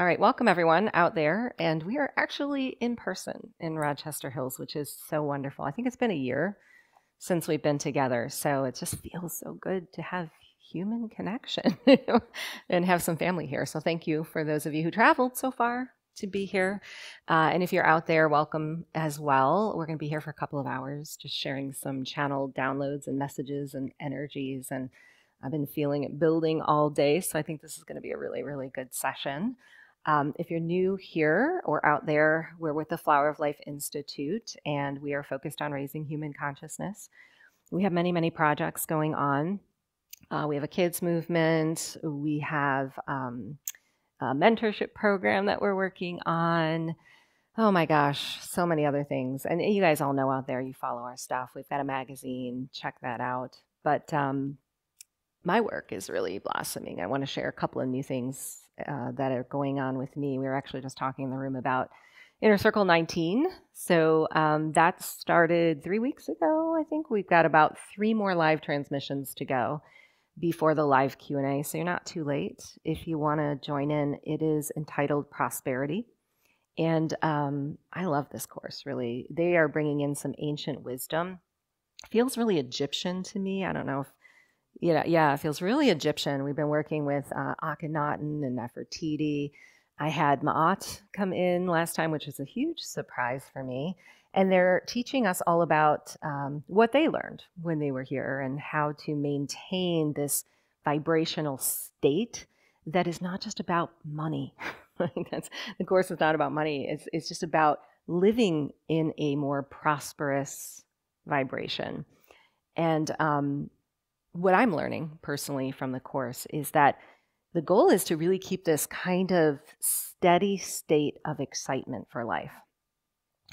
All right, welcome everyone out there. And we are actually in person in Rochester Hills, which is so wonderful. I think it's been a year since we've been together. So it just feels so good to have human connection and have some family here. So thank you for those of you who traveled so far to be here. Uh, and if you're out there, welcome as well. We're going to be here for a couple of hours, just sharing some channel downloads and messages and energies. And I've been feeling it building all day. So I think this is going to be a really, really good session. Um, if you're new here or out there, we're with the Flower of Life Institute and we are focused on raising human consciousness. We have many, many projects going on. Uh, we have a kids movement. We have um, a mentorship program that we're working on. Oh my gosh, so many other things. And you guys all know out there, you follow our stuff. We've got a magazine, check that out. But um, my work is really blossoming. I want to share a couple of new things uh, that are going on with me. We were actually just talking in the room about Inner Circle 19. So um, that started three weeks ago, I think. We've got about three more live transmissions to go before the live Q&A, so you're not too late. If you want to join in, it is entitled Prosperity. And um, I love this course, really. They are bringing in some ancient wisdom. Feels really Egyptian to me. I don't know if yeah, yeah, it feels really Egyptian. We've been working with uh, Akhenaten and Nefertiti. I had Ma'at come in last time, which was a huge surprise for me. And they're teaching us all about um, what they learned when they were here and how to maintain this vibrational state that is not just about money. That's, the course is not about money. It's, it's just about living in a more prosperous vibration. And um, what I'm learning personally from the course is that the goal is to really keep this kind of steady state of excitement for life,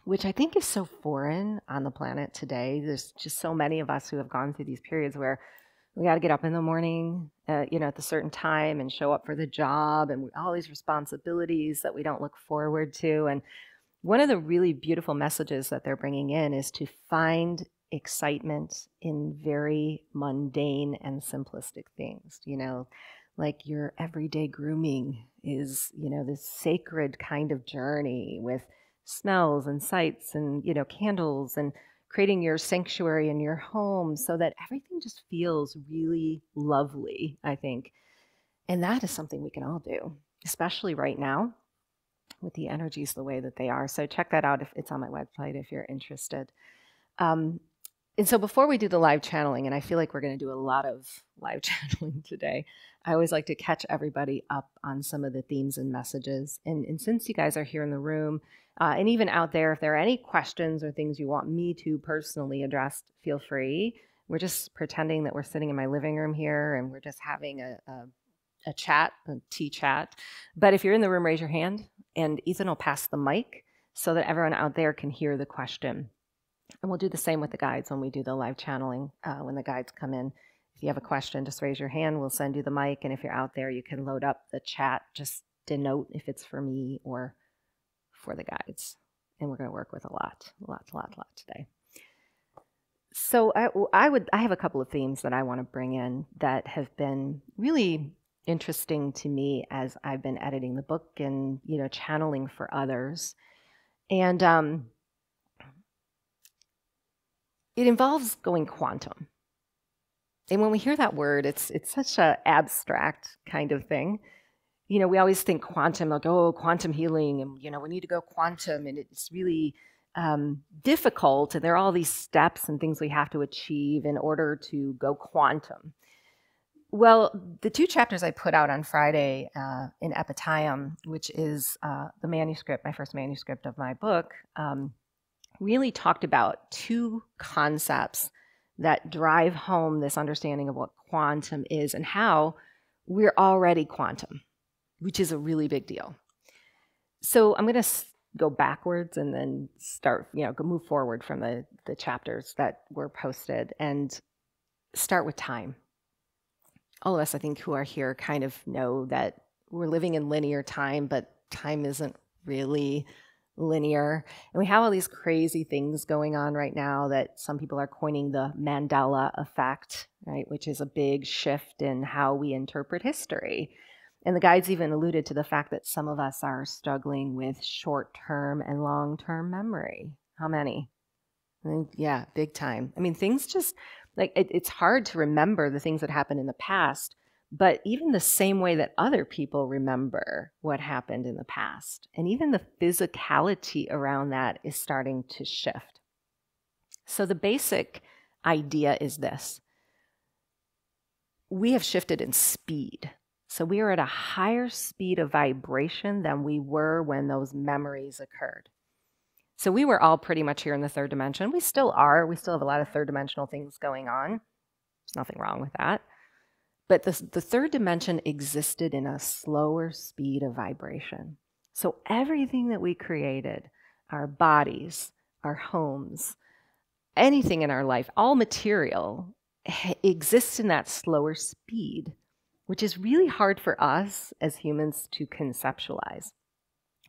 which I think is so foreign on the planet today. There's just so many of us who have gone through these periods where we got to get up in the morning, uh, you know, at a certain time and show up for the job and all these responsibilities that we don't look forward to. And one of the really beautiful messages that they're bringing in is to find excitement in very mundane and simplistic things, you know, like your everyday grooming is, you know, this sacred kind of journey with smells and sights and, you know, candles and creating your sanctuary in your home so that everything just feels really lovely, I think. And that is something we can all do, especially right now with the energies the way that they are. So check that out if it's on my website if you're interested. Um, and so before we do the live channeling, and I feel like we're going to do a lot of live channeling today, I always like to catch everybody up on some of the themes and messages. And, and since you guys are here in the room, uh, and even out there, if there are any questions or things you want me to personally address, feel free. We're just pretending that we're sitting in my living room here and we're just having a, a, a chat, a tea chat. But if you're in the room, raise your hand, and Ethan will pass the mic so that everyone out there can hear the question. And we'll do the same with the guides when we do the live channeling, uh, when the guides come in. If you have a question, just raise your hand. We'll send you the mic. And if you're out there, you can load up the chat. Just denote if it's for me or for the guides. And we're going to work with a lot, a lot, a lot, a lot today. So I, I would I have a couple of themes that I want to bring in that have been really interesting to me as I've been editing the book and you know channeling for others. And um, it involves going quantum. And when we hear that word, it's it's such an abstract kind of thing. You know, we always think quantum, like, oh, quantum healing, and you know, we need to go quantum, and it's really um, difficult. And there are all these steps and things we have to achieve in order to go quantum. Well, the two chapters I put out on Friday uh, in Epitayum, which is uh, the manuscript, my first manuscript of my book, um, really talked about two concepts that drive home this understanding of what quantum is and how we're already quantum, which is a really big deal. So I'm going to go backwards and then start, you know, go move forward from the, the chapters that were posted and start with time. All of us, I think, who are here kind of know that we're living in linear time, but time isn't really linear. And we have all these crazy things going on right now that some people are coining the Mandela effect, right? Which is a big shift in how we interpret history. And the guides even alluded to the fact that some of us are struggling with short term and long term memory. How many? Yeah, big time. I mean, things just like it, it's hard to remember the things that happened in the past, but even the same way that other people remember what happened in the past. And even the physicality around that is starting to shift. So the basic idea is this we have shifted in speed. So we are at a higher speed of vibration than we were when those memories occurred. So we were all pretty much here in the third dimension. We still are. We still have a lot of third dimensional things going on. There's nothing wrong with that. But the, the third dimension existed in a slower speed of vibration. So everything that we created, our bodies, our homes, anything in our life, all material, exists in that slower speed, which is really hard for us as humans to conceptualize.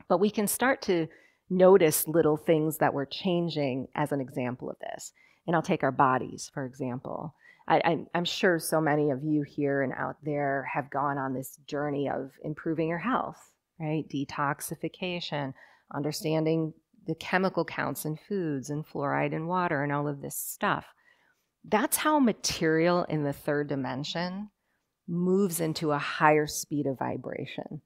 But we can start to notice little things that were changing as an example of this. And I'll take our bodies, for example. I, am sure so many of you here and out there have gone on this journey of improving your health, right? Detoxification, understanding the chemical counts in foods and fluoride in water and all of this stuff. That's how material in the third dimension moves into a higher speed of vibration.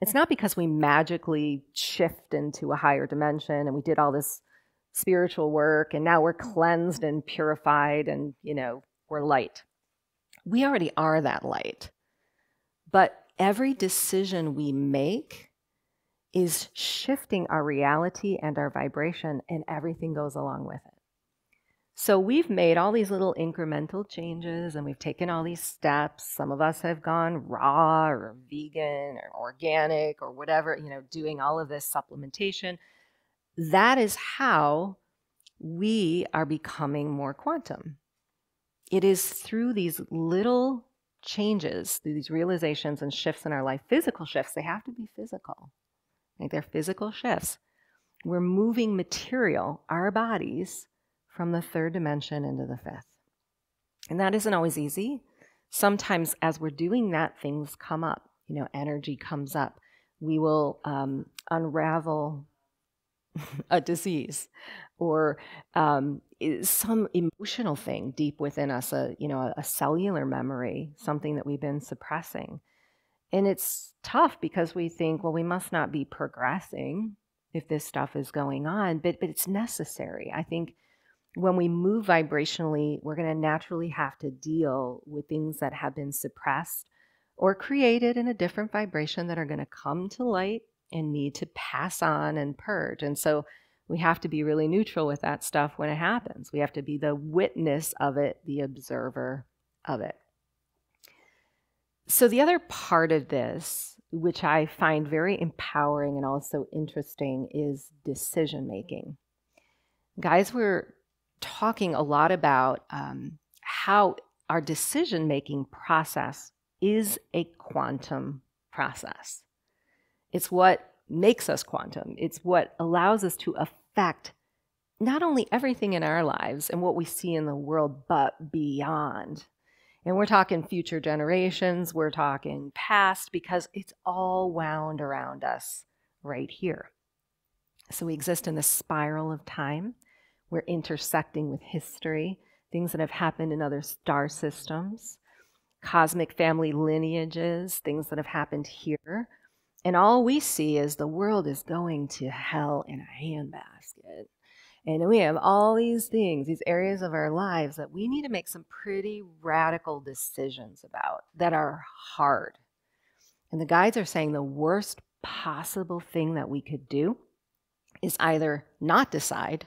It's not because we magically shift into a higher dimension and we did all this spiritual work and now we're cleansed and purified and, you know, we're light. We already are that light. But every decision we make is shifting our reality and our vibration, and everything goes along with it. So we've made all these little incremental changes and we've taken all these steps. Some of us have gone raw or vegan or organic or whatever, you know, doing all of this supplementation. That is how we are becoming more quantum. It is through these little changes, through these realizations and shifts in our life, physical shifts, they have to be physical. Right? They're physical shifts. We're moving material, our bodies, from the third dimension into the fifth. And that isn't always easy. Sometimes, as we're doing that, things come up. You know, energy comes up. We will um, unravel a disease or um, some emotional thing deep within us, a you know, a, cellular memory, something that we've been suppressing. And it's tough because we think, well, we must not be progressing if this stuff is going on, but but it's necessary. I think when we move vibrationally, we're going to naturally have to deal with things that have been suppressed or created in a different vibration that are going to come to light and need to pass on and purge. And so we have to be really neutral with that stuff when it happens. We have to be the witness of it, the observer of it. So, the other part of this, which I find very empowering and also interesting, is decision making. Guys, we're talking a lot about um, how our decision making process is a quantum process. It's what makes us quantum, it's what allows us to affect not only everything in our lives and what we see in the world, but beyond. And we're talking future generations, we're talking past, because it's all wound around us right here. So we exist in this spiral of time we're intersecting with history, things that have happened in other star systems, cosmic family lineages, things that have happened here. And all we see is the world is going to hell in a handbasket. And we have all these things, these areas of our lives that we need to make some pretty radical decisions about that are hard. And the guides are saying the worst possible thing that we could do is either not decide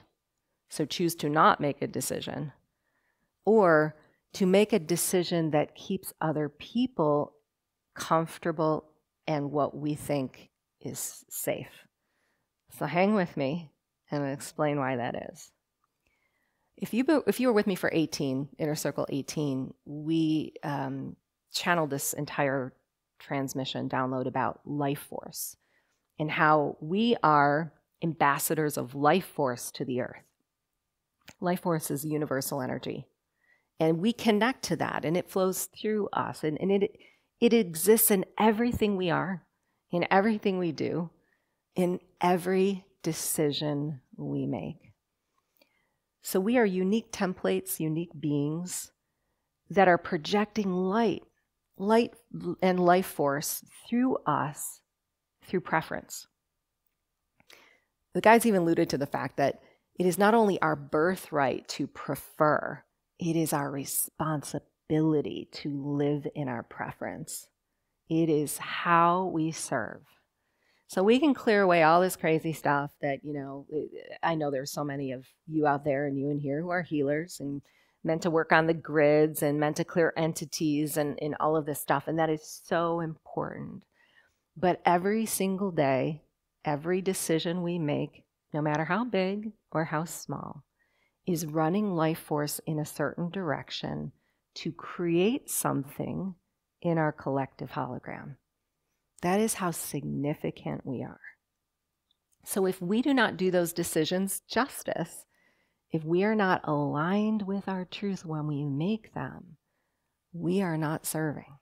so choose to not make a decision, or to make a decision that keeps other people comfortable and what we think is safe. So hang with me and I'll explain why that is. If you, if you were with me for 18, Inner Circle 18, we um, channeled this entire transmission download about life force and how we are ambassadors of life force to the earth. Life force is universal energy. And we connect to that and it flows through us. And, and it, It exists in everything we are, in everything we do, in every decision we make. So we are unique templates, unique beings that are projecting light, light and life force through us through preference. The guides even alluded to the fact that it is not only our birthright to prefer, it is our responsibility to live in our preference. It is how we serve. So we can clear away all this crazy stuff that, you know, eh, eh, I know there's so many of you out there and you in here who are healers and meant to work on the grids and meant to clear entities and, and all of this stuff. And that is so important. But every single day, every decision we make, no matter how big or how small, is running life force in a certain direction to create something in our collective hologram. That is how significant we are. So if we do not do those decisions justice, if we are not aligned with our truth when we make them, we are not serving.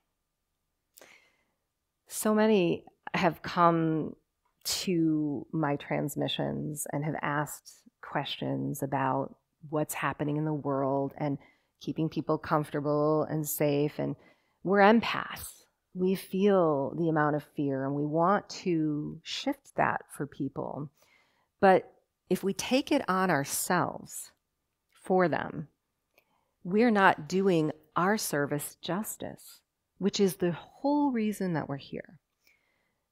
So many have come to my transmissions and have asked questions about what's happening in the world and keeping people comfortable and safe. And we're empaths we feel the amount of fear and we want to shift that for people. But if we take it on ourselves for them, we're not doing our service justice, which is the whole reason that we're here.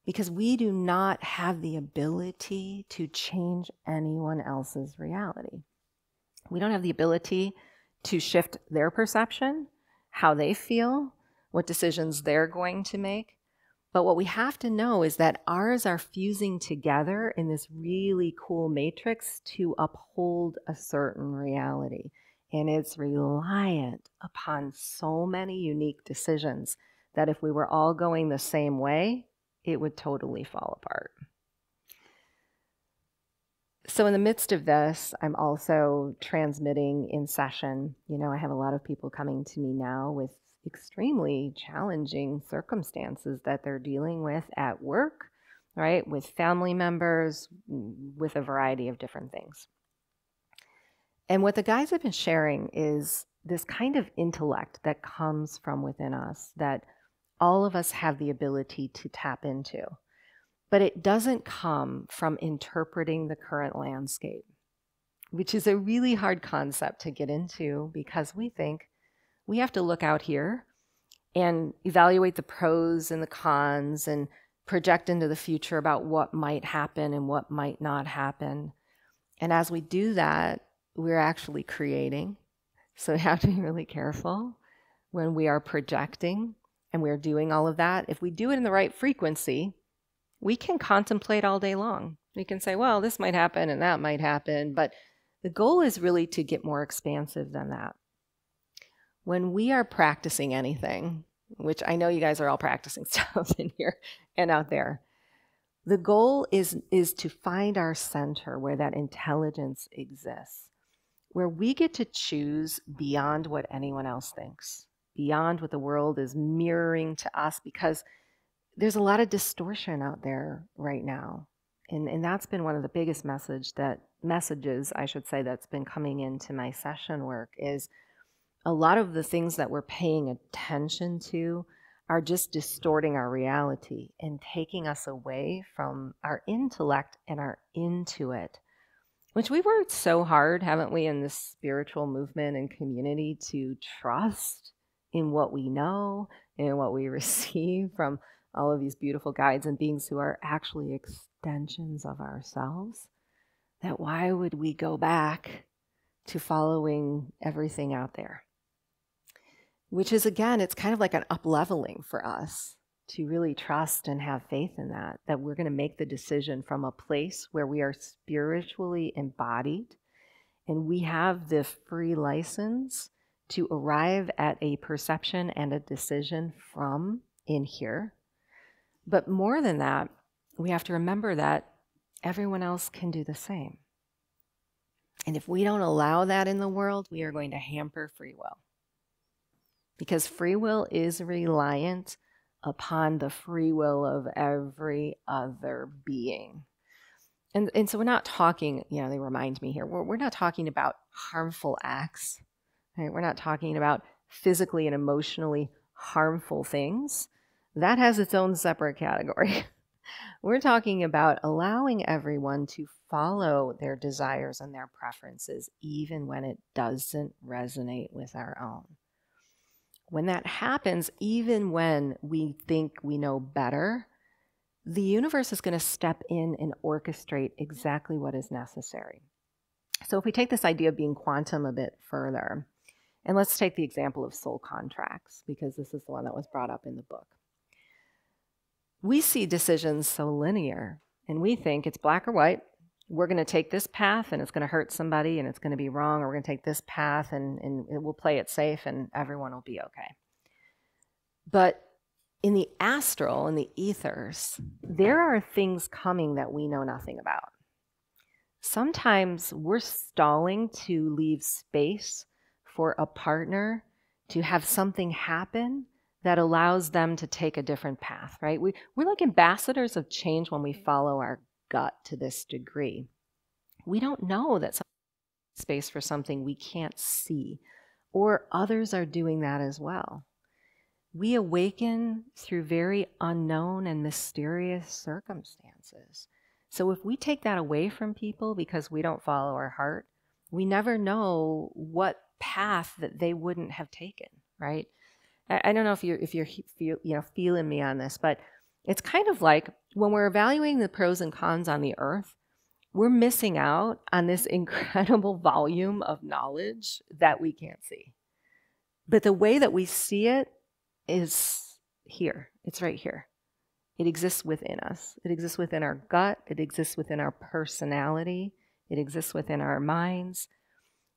Because we do not have the ability to change anyone else's reality. We don't have the ability to shift their perception, how they feel, what decisions they're going to make. But what we have to know is that ours are fusing together in this really cool matrix to uphold a certain reality. And it's reliant upon so many unique decisions that if we were all going the same way, it would totally fall apart. So, in the midst of this, I'm also transmitting in session. You know, I have a lot of people coming to me now with extremely challenging circumstances that they're dealing with at work, right? With family members, with a variety of different things. And what the guys have been sharing is this kind of intellect that comes from within us that all of us have the ability to tap into. But it doesn't come from interpreting the current landscape, which is a really hard concept to get into because we think we have to look out here and evaluate the pros and the cons and project into the future about what might happen and what might not happen. And as we do that, we're actually creating. So we have to be really careful when we are projecting and we're doing all of that. If we do it in the right frequency, we can contemplate all day long. We can say, well, this might happen and that might happen. But the goal is really to get more expansive than that when we are practicing anything, which I know you guys are all practicing stuff in here and out there, the goal is, is to find our center where that intelligence exists, where we get to choose beyond what anyone else thinks, beyond what the world is mirroring to us, because there's a lot of distortion out there right now. And, and that's been one of the biggest message that messages, I should say, that's been coming into my session work is a lot of the things that we're paying attention to are just distorting our reality and taking us away from our intellect and our intuit, which we worked so hard, haven't we, in this spiritual movement and community to trust in what we know and what we receive from all of these beautiful guides and beings who are actually extensions of ourselves. That why would we go back to following everything out there? which is again, it's kind of like an up leveling for us to really trust and have faith in that, that we're going to make the decision from a place where we are spiritually embodied and we have the free license to arrive at a perception and a decision from in here. But more than that, we have to remember that everyone else can do the same. And if we don't allow that in the world, we are going to hamper free will because free will is reliant upon the free will of every other being. And, and so we're not talking, you know, they remind me here, we're, we're not talking about harmful acts, right? We're not talking about physically and emotionally harmful things. That has its own separate category. we're talking about allowing everyone to follow their desires and their preferences, even when it doesn't resonate with our own. When that happens, even when we think we know better, the universe is going to step in and orchestrate exactly what is necessary. So, if we take this idea of being quantum a bit further, and let's take the example of soul contracts, because this is the one that was brought up in the book. We see decisions so linear, and we think it's black or white. We're going to take this path, and it's going to hurt somebody, and it's going to be wrong, or we're going to take this path, and, and we'll play it safe, and everyone will be okay. But in the astral, in the ethers, there are things coming that we know nothing about. Sometimes we're stalling to leave space for a partner to have something happen that allows them to take a different path, right? We, we're like ambassadors of change when we follow our gut to this degree. We don't know that space for something we can't see, or others are doing that as well we awaken through very unknown and mysterious circumstances. So if we take that away from people because we don't follow our heart, we never know what path that they wouldn't have taken, right? I, don't know if you're if you're feel, you know feeling me on this, but it's kind of like when we're evaluating the pros and cons on the earth, we're missing out on this incredible volume of knowledge that we can't see. But the way that we see it is here. It's right here. It exists within us. It exists within our gut. It exists within our personality. It exists within our minds.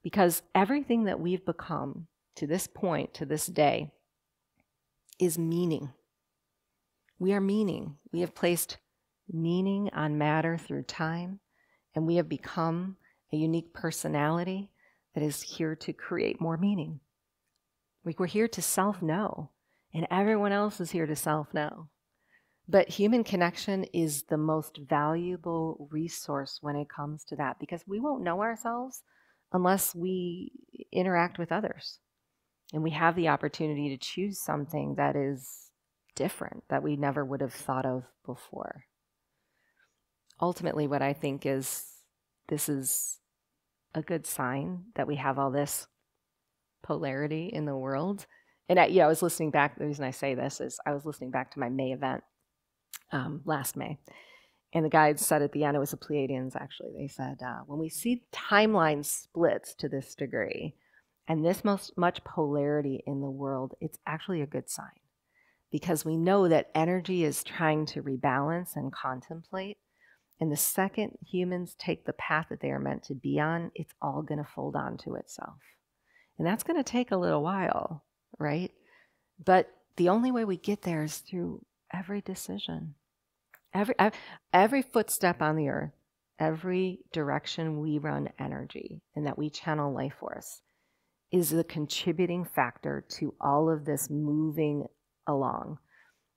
Because everything that we've become to this point, to this day, is meaning. We are meaning. We have placed meaning on matter through time, and we have become a unique personality that is here to create more meaning. We're here to self know and everyone else is here to self know. But human connection is the most valuable resource when it comes to that because we won't know ourselves unless we interact with others. And we have the opportunity to choose something that is different that we never would have thought of before. Ultimately, what I think is this is a good sign that we have all this polarity in the world and I, yeah, I was listening back. The reason I say this is I was listening back to my May event um, last May, and the guide said at the end, it was the Pleiadians actually. They said uh, when we see timeline splits to this degree, and this most much polarity in the world, it's actually a good sign because we know that energy is trying to rebalance and contemplate. And the second humans take the path that they are meant to be on, it's all going to fold onto itself. And that's going to take a little while right? But the only way we get there is through every decision, every every footstep on the earth, every direction we run energy and that we channel life force is the contributing factor to all of this moving along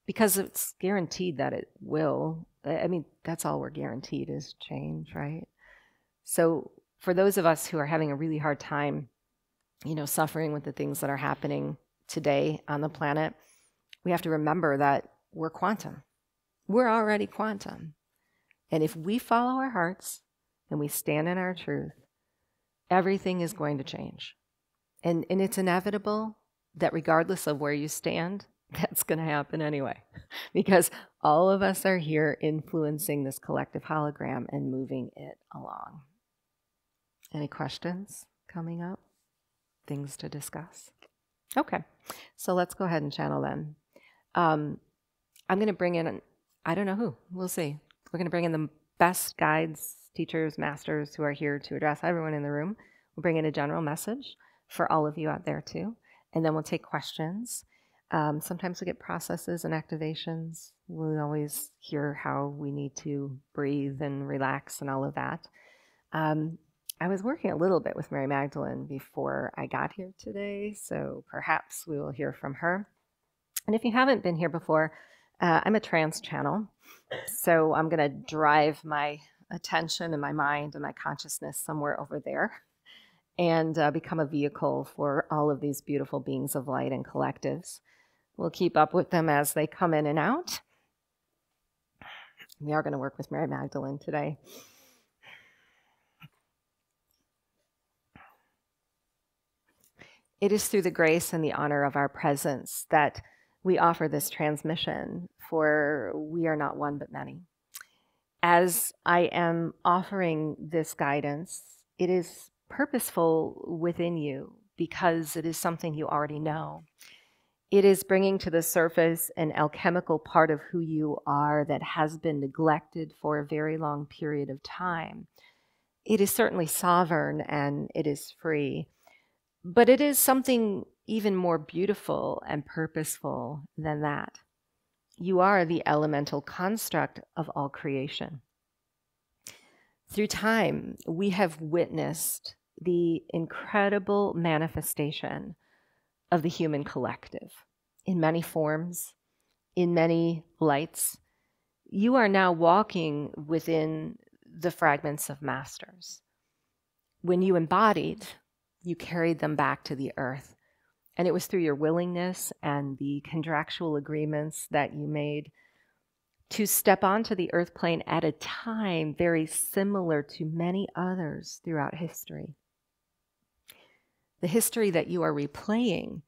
because it's guaranteed that it will. I mean, that's all we're guaranteed is change, right? So, for those of us who are having a really hard time, you know, suffering with the things that are happening today on the planet, we have to remember that we're quantum. We're already quantum. And if we follow our hearts and we stand in our truth, everything is going to change. And, and it's inevitable that regardless of where you stand, that's going to happen anyway. because all of us are here influencing this collective hologram and moving it along. Any questions coming up? Things to discuss? Okay, so let's go ahead and channel them. Um, I'm going to bring in, I don't know who, we'll see. We're going to bring in the best guides, teachers, masters who are here to address everyone in the room. We'll bring in a general message for all of you out there too, and then we'll take questions. Um, sometimes we get processes and activations. We always hear how we need to breathe and relax and all of that. Um, I was working a little bit with Mary Magdalene before I got here today, so perhaps we will hear from her. And if you haven't been here before, uh, I'm a trans channel. So I'm going to drive my attention and my mind and my consciousness somewhere over there and uh, become a vehicle for all of these beautiful beings of light and collectives. We'll keep up with them as they come in and out. We are going to work with Mary Magdalene today. It is through the grace and the honor of our presence that we offer this transmission, for we are not one but many. As I am offering this guidance, it is purposeful within you because it is something you already know. It is bringing to the surface an alchemical part of who you are that has been neglected for a very long period of time. It is certainly sovereign and it is free, but it is something even more beautiful and purposeful than that. You are the elemental construct of all creation. Through time, we have witnessed the incredible manifestation of the human collective in many forms, in many lights. You are now walking within the fragments of masters. When you embodied, you carried them back to the earth. And it was through your willingness and the contractual agreements that you made to step onto the earth plane at a time very similar to many others throughout history. The history that you are replaying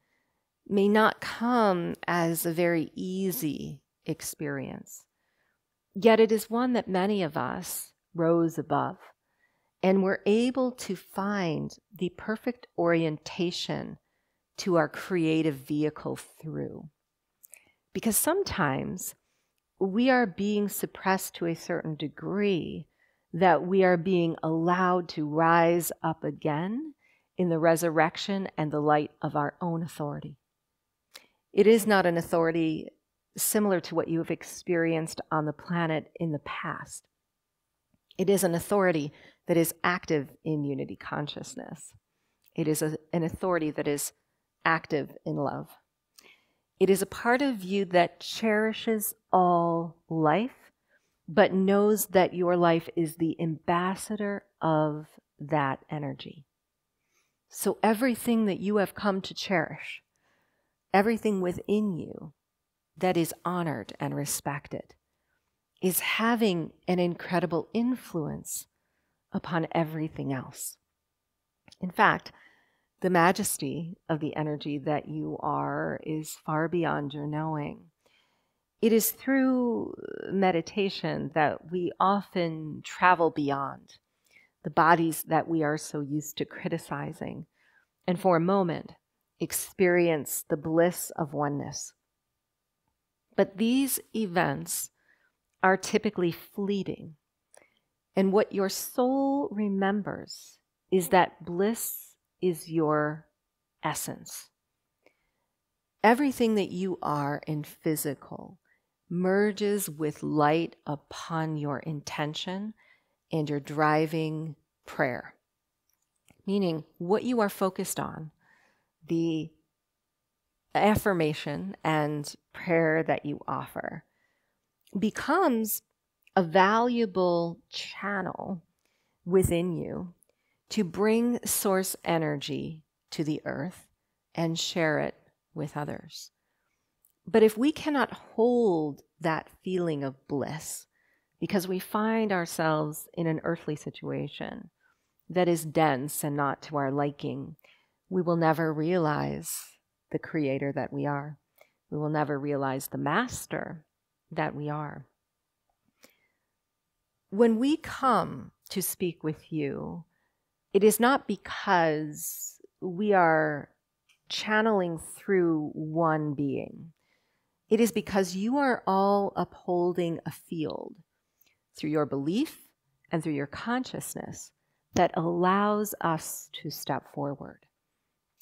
may not come as a very easy experience, yet it is one that many of us rose above and were able to find the perfect orientation to our creative vehicle through. Because sometimes we are being suppressed to a certain degree that we are being allowed to rise up again in the resurrection and the light of our own authority. It is not an authority similar to what you have experienced on the planet in the past. It is an authority that is active in unity consciousness. It is a, an authority that is active in love. It is a part of you that cherishes all life, but knows that your life is the ambassador of that energy. So everything that you have come to cherish, everything within you that is honored and respected, is having an incredible influence upon everything else. In fact, the majesty of the energy that you are is far beyond your knowing. It is through uh, meditation that we often travel beyond the bodies that we are so used to criticizing, and for a moment experience the bliss of oneness. But these events are typically fleeting, and what your soul remembers is that bliss is your essence. Everything that you are in physical merges with light upon your intention and your driving prayer. Meaning, what you are focused on, the affirmation and prayer that you offer, becomes a valuable channel within you to bring source energy to the earth and share it with others. But if we cannot hold that feeling of bliss, because we find ourselves in an earthly situation that is dense and not to our liking, we will never realize the creator that we are. We will never realize the master that we are. When we come to speak with you, it is not because we are channeling through one being. It is because you are all upholding a field through your belief and through your consciousness that allows us to step forward.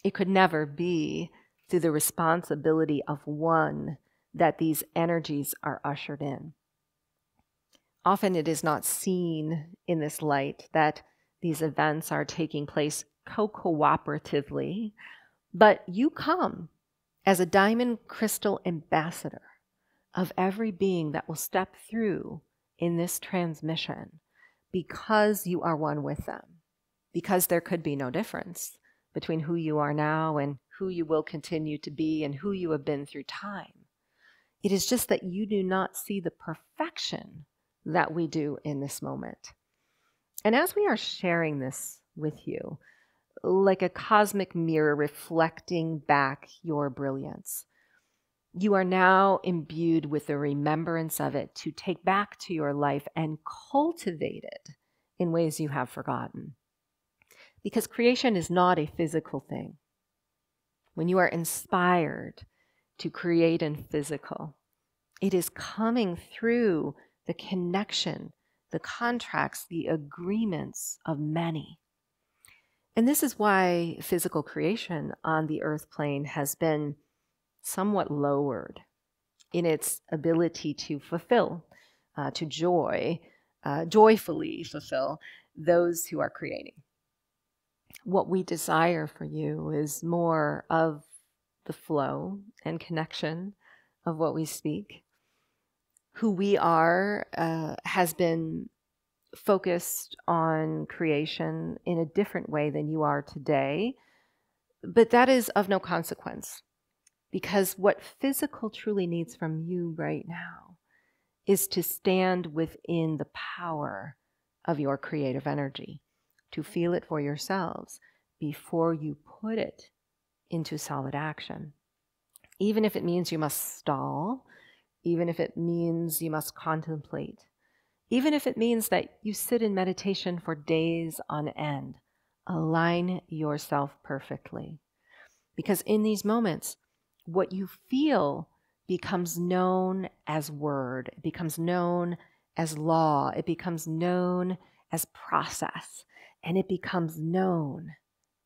It could never be through the responsibility of one that these energies are ushered in. Often it is not seen in this light that these events are taking place co cooperatively, but you come as a diamond crystal ambassador of every being that will step through in this transmission because you are one with them, because there could be no difference between who you are now and who you will continue to be and who you have been through time. It is just that you do not see the perfection that we do in this moment. And as we are sharing this with you, like a cosmic mirror reflecting back your brilliance, you are now imbued with the remembrance of it to take back to your life and cultivate it in ways you have forgotten. Because creation is not a physical thing. When you are inspired to create in physical, it is coming through the connection, the contracts, the agreements of many. And this is why physical creation on the earth plane has been somewhat lowered in its ability to fulfill, uh, to joy, uh, joyfully fulfill those who are creating. What we desire for you is more of the flow and connection of what we speak who we are uh, has been focused on creation in a different way than you are today. But that is of no consequence because what physical truly needs from you right now is to stand within the power of your creative energy, to feel it for yourselves before you put it into solid action. Even if it means you must stall even if it means you must contemplate, even if it means that you sit in meditation for days on end. Align yourself perfectly. Because in these moments, what you feel becomes known as word, it becomes known as law, it becomes known as process, and it becomes known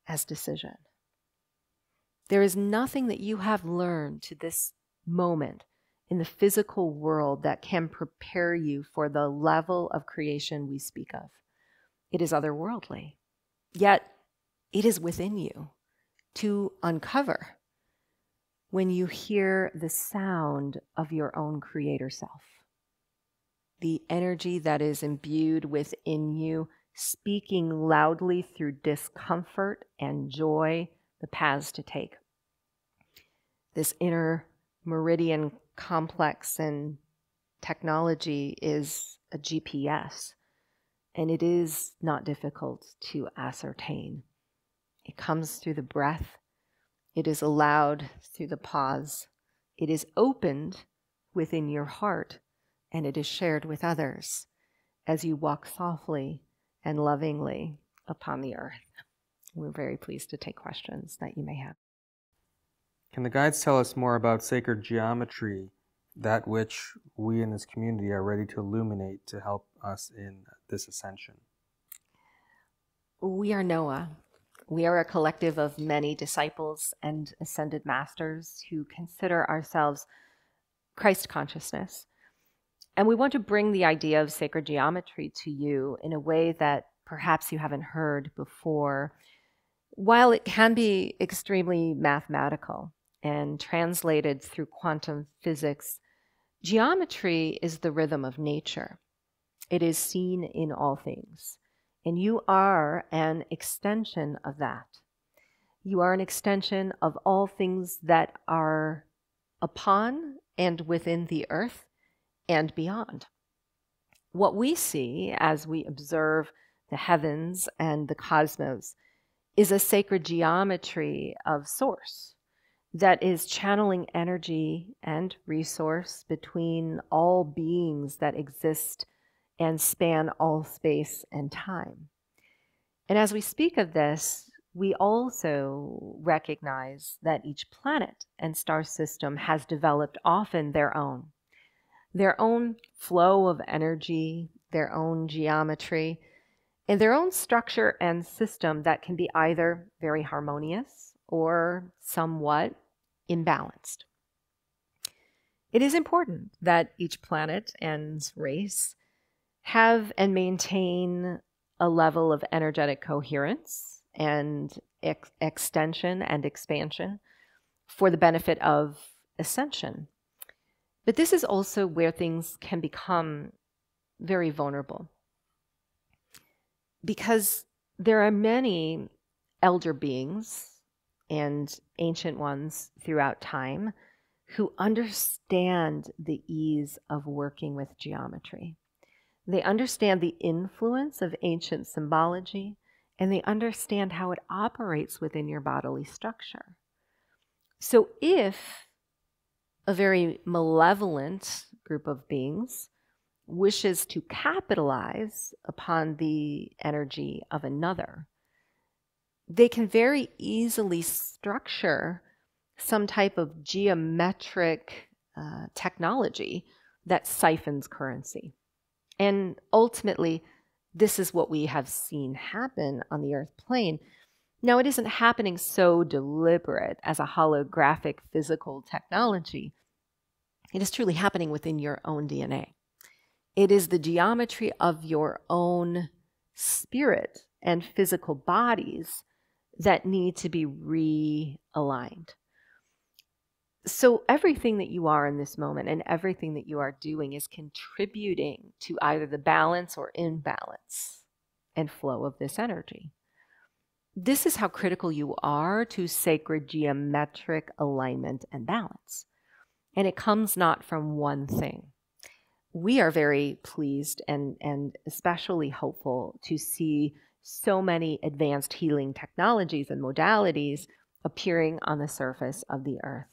as decision. There is nothing that you have learned to this moment in the physical world that can prepare you for the level of creation we speak of. It is otherworldly, yet it is within you to uncover when you hear the sound of your own creator self. The energy that is imbued within you, speaking loudly through discomfort and joy, the paths to take. This inner meridian complex and technology is a GPS, and it is not difficult to ascertain. It comes through the breath, it is allowed through the pause, it is opened within your heart, and it is shared with others as you walk softly and lovingly upon the earth. We're very pleased to take questions that you may have. Can the guides tell us more about sacred geometry, that which we in this community are ready to illuminate to help us in this ascension? We are Noah. We are a collective of many disciples and ascended masters who consider ourselves Christ consciousness. And we want to bring the idea of sacred geometry to you in a way that perhaps you haven't heard before. While it can be extremely mathematical, and translated through quantum physics, geometry is the rhythm of nature. It is seen in all things. And you are an extension of that. You are an extension of all things that are upon and within the earth and beyond. What we see as we observe the heavens and the cosmos is a sacred geometry of source that is channeling energy and resource between all beings that exist and span all space and time. And as we speak of this, we also recognize that each planet and star system has developed often their own, their own flow of energy, their own geometry, and their own structure and system that can be either very harmonious or somewhat imbalanced. It is important that each planet and race have and maintain a level of energetic coherence and ex- extension and expansion for the benefit of ascension. But this is also where things can become very vulnerable. Because there are many elder beings and ancient ones throughout time who understand the ease of working with geometry. They understand the influence of ancient symbology and they understand how it operates within your bodily structure. So, if a very malevolent group of beings wishes to capitalize upon the energy of another, they can very easily structure some type of geometric uh, technology that siphons currency. And ultimately, this is what we have seen happen on the Earth plane. Now, it isn't happening so deliberate as a holographic physical technology. It is truly happening within your own DNA. It is the geometry of your own spirit and physical bodies that need to be realigned. So, everything that you are in this moment and everything that you are doing is contributing to either the balance or imbalance and flow of this energy. This is how critical you are to sacred geometric alignment and balance. And it comes not from one thing. We are very pleased and, and especially hopeful to see so many advanced healing technologies and modalities appearing on the surface of the earth.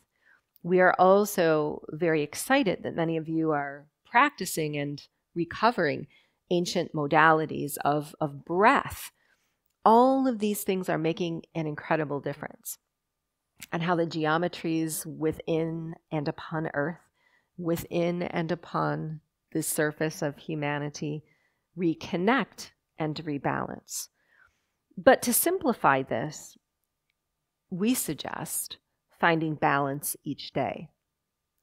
We are also very excited that many of you are practicing and recovering ancient modalities of, of breath all of these things are making an incredible difference. And how the geometries within and upon Earth, within and upon the surface of humanity, reconnect and to rebalance. But to simplify this, we suggest finding balance each day,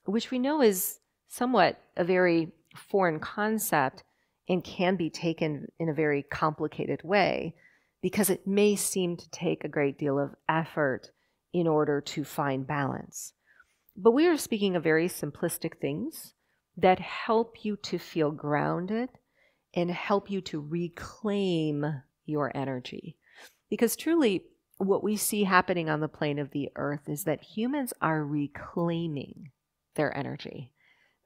which we know is somewhat a very foreign concept and can be taken in a very complicated way because it may seem to take a great deal of effort in order to find balance. But we are speaking of very simplistic things that help you to feel grounded and help you to reclaim your energy. Because truly, what we see happening on the plane of the earth is that humans are reclaiming their energy.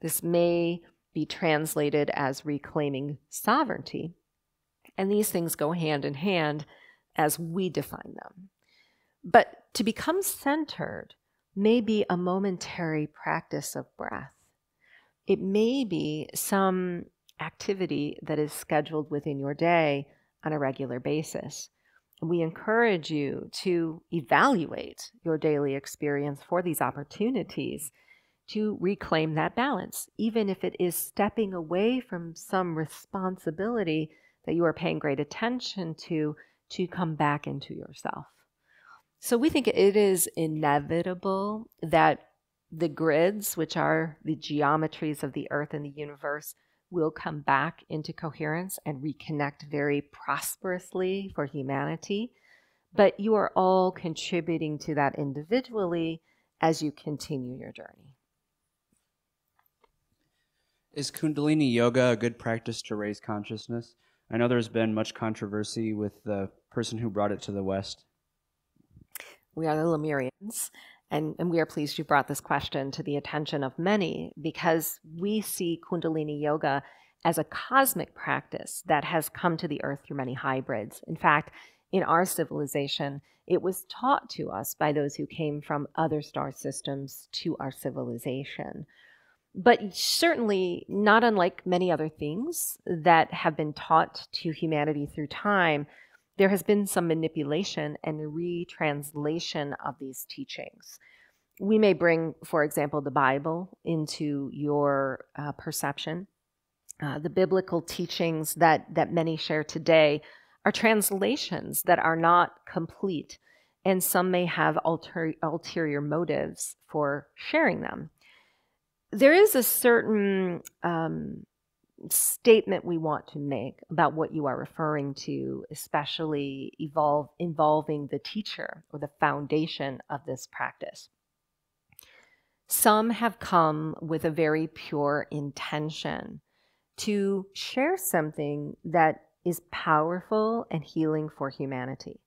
This may be translated as reclaiming sovereignty, and these things go hand in hand as we define them. But to become centered may be a momentary practice of breath. It may be some activity that is scheduled within your day on a regular basis. We encourage you to evaluate your daily experience for these opportunities to reclaim that balance, even if it is stepping away from some responsibility that you are paying great attention to to come back into yourself. So we think it is inevitable that the grids, which are the geometries of the earth and the universe, will come back into coherence and reconnect very prosperously for humanity. But you are all contributing to that individually as you continue your journey. Is Kundalini Yoga a good practice to raise consciousness? I know there's been much controversy with the person who brought it to the West. We are the Lemurians, and, and we are pleased you brought this question to the attention of many because we see Kundalini Yoga as a cosmic practice that has come to the earth through many hybrids. In fact, in our civilization, it was taught to us by those who came from other star systems to our civilization but certainly not unlike many other things that have been taught to humanity through time, there has been some manipulation and retranslation of these teachings. We may bring, for example, the Bible into your uh, perception. Uh, the biblical teachings that, that many share today are translations that are not complete, and some may have alter, ulterior motives for sharing them there is a certain um, statement we want to make about what you are referring to, especially evolve, involving the teacher or the foundation of this practice. Some have come with a very pure intention to share something that is powerful and healing for humanity,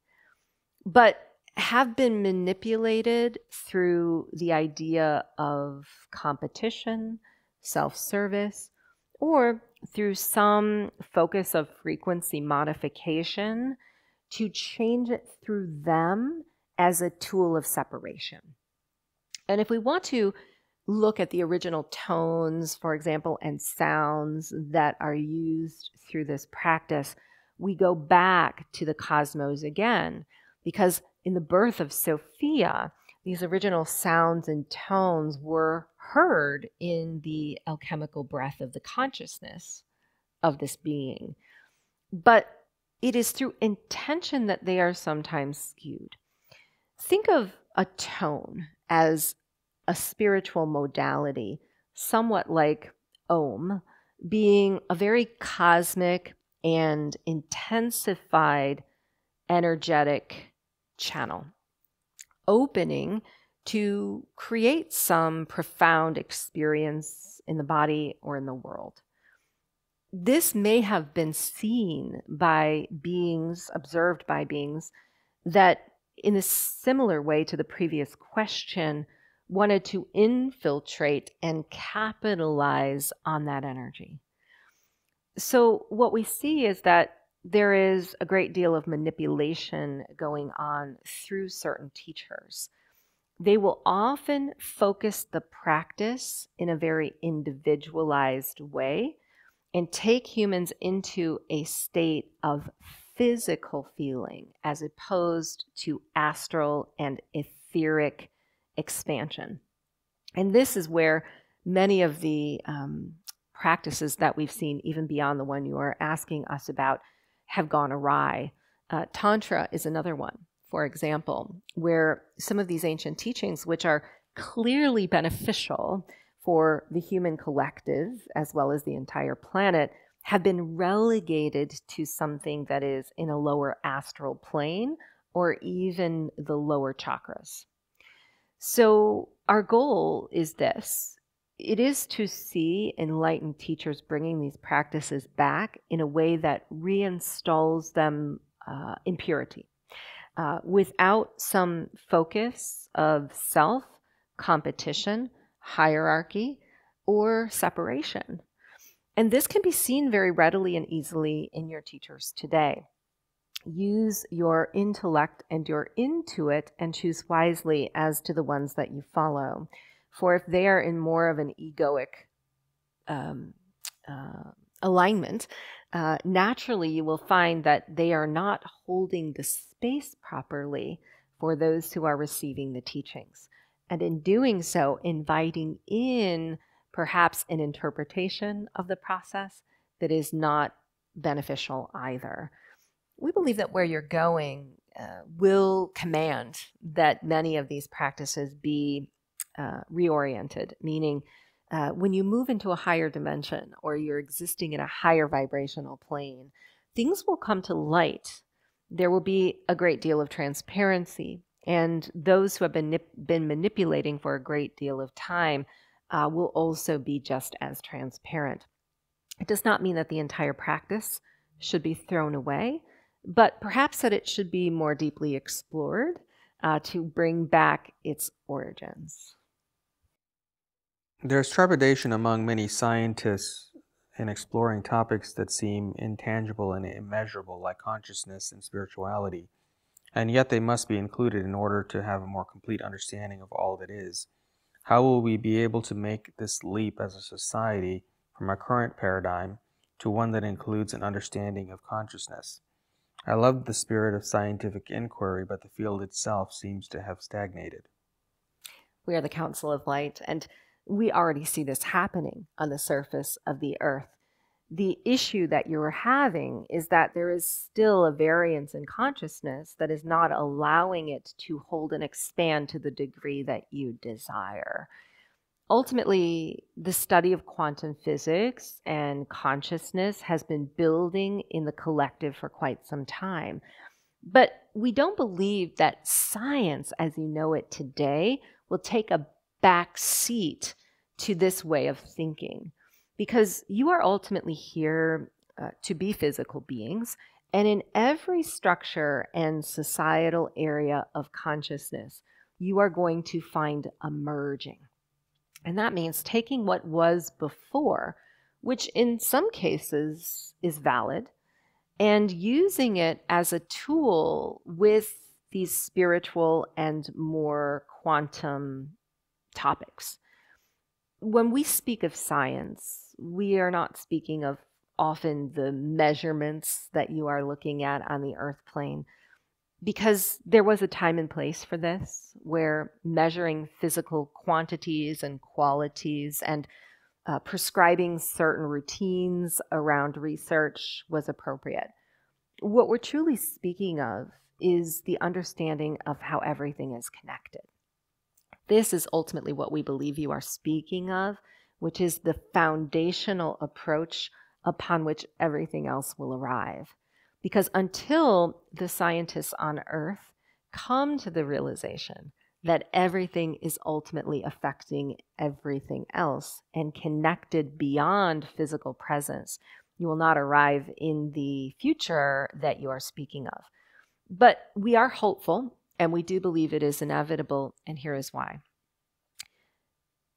but have been manipulated through the idea of competition, self service, or through some focus of frequency modification to change it through them as a tool of separation. And if we want to look at the original tones, for example, and sounds that are used through this practice, we go back to the cosmos again, because in the birth of Sophia, these original sounds and tones were heard in the alchemical breath of the consciousness of this being. But it is through intention that they are sometimes skewed. Think of a tone as a spiritual modality, somewhat like Om, being a very cosmic and intensified energetic channel, opening to create some profound experience in the body or in the world. This may have been seen by beings, observed by beings that, in a similar way to the previous question, wanted to infiltrate and capitalize on that energy. So, what we see is that there is a great deal of manipulation going on through certain teachers they will often focus the practice in a very individualized way and take humans into a state of physical feeling as opposed to astral and etheric expansion. And this is where many of the um, practices that we've seen, even beyond the one you are asking us about, have gone awry. Uh, Tantra is another one for example, where some of these ancient teachings, which are clearly beneficial for the human collective as well as the entire planet, have been relegated to something that is in a lower astral plane or even the lower chakras. So, our goal is this it is to see enlightened teachers bringing these practices back in a way that reinstalls them uh, in purity uh, without some focus of self, competition, hierarchy, or separation. And this can be seen very readily and easily in your teachers today. Use your intellect and your intuit and choose wisely as to the ones that you follow. For if they are in more of an egoic um, uh, alignment, uh, naturally you will find that they are not holding the space properly for those who are receiving the teachings. And in doing so, inviting in perhaps an interpretation of the process that is not beneficial either. We believe that where you're going uh, will command that many of these practices be uh, reoriented, meaning uh, when you move into a higher dimension or you're existing in a higher vibrational plane, things will come to light. There will be a great deal of transparency. And those who have been, been manipulating for a great deal of time uh, will also be just as transparent. It does not mean that the entire practice should be thrown away, but perhaps that it should be more deeply explored uh, to bring back its origins. There's trepidation among many scientists in exploring topics that seem intangible and immeasurable, like consciousness and spirituality, and yet they must be included in order to have a more complete understanding of all that is. How will we be able to make this leap as a society from our current paradigm to one that includes an understanding of consciousness? I love the spirit of scientific inquiry, but the field itself seems to have stagnated. We are the Council of Light, and we already see this happening on the surface of the earth. The issue that you're having is that there is still a variance in consciousness that is not allowing it to hold and expand to the degree that you desire. Ultimately, the study of quantum physics and consciousness has been building in the collective for quite some time. But we don't believe that science, as you know it today, will take a back seat to this way of thinking because you are ultimately here uh, to be physical beings. And in every structure and societal area of consciousness, you are going to find a merging. And that means taking what was before, which in some cases is valid, and using it as a tool with these spiritual and more quantum topics. When we speak of science, we are not speaking of often the measurements that you are looking at on the earth plane because there was a time and place for this where measuring physical quantities and qualities and uh, prescribing certain routines around research was appropriate. What we're truly speaking of is the understanding of how everything is connected. This is ultimately what we believe you are speaking of, which is the foundational approach upon which everything else will arrive. Because until the scientists on Earth come to the realization that everything is ultimately affecting everything else and connected beyond physical presence, you will not arrive in the future that you are speaking of. But we are hopeful and we do believe it is inevitable, and here is why.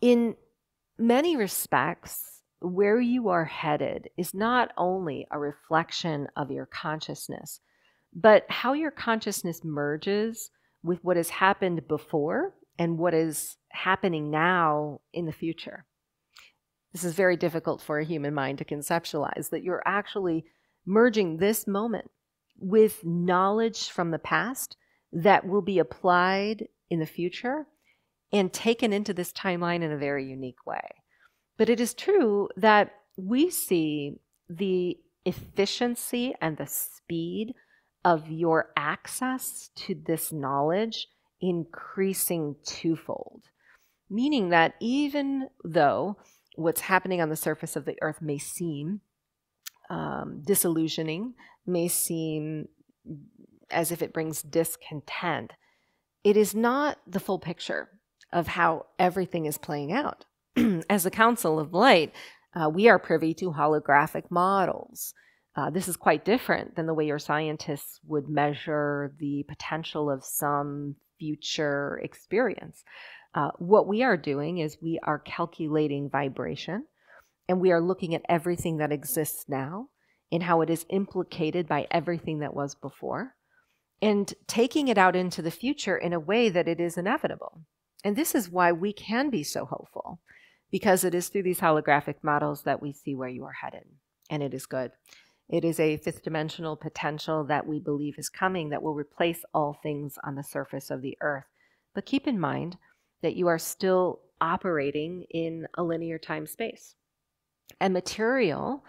In many respects, where you are headed is not only a reflection of your consciousness, but how your consciousness merges with what has happened before and what is happening now in the future. This is very difficult for a human mind to conceptualize that you're actually merging this moment with knowledge from the past that will be applied in the future and taken into this timeline in a very unique way. But it is true that we see the efficiency and the speed of your access to this knowledge increasing twofold. Meaning that even though what's happening on the surface of the earth may seem um, disillusioning, may seem as if it brings discontent, it is not the full picture of how everything is playing out. as a Council of Light, uh, we are privy to holographic models. Uh, this is quite different than the way your scientists would measure the potential of some future experience. Uh, what we are doing is we are calculating vibration and we are looking at everything that exists now and how it is implicated by everything that was before and taking it out into the future in a way that it is inevitable. And this is why we can be so hopeful because it is through these holographic models that we see where you are headed. And it is good. It is a fifth dimensional potential that we believe is coming that will replace all things on the surface of the earth. But keep in mind that you are still operating in a linear time space. And material,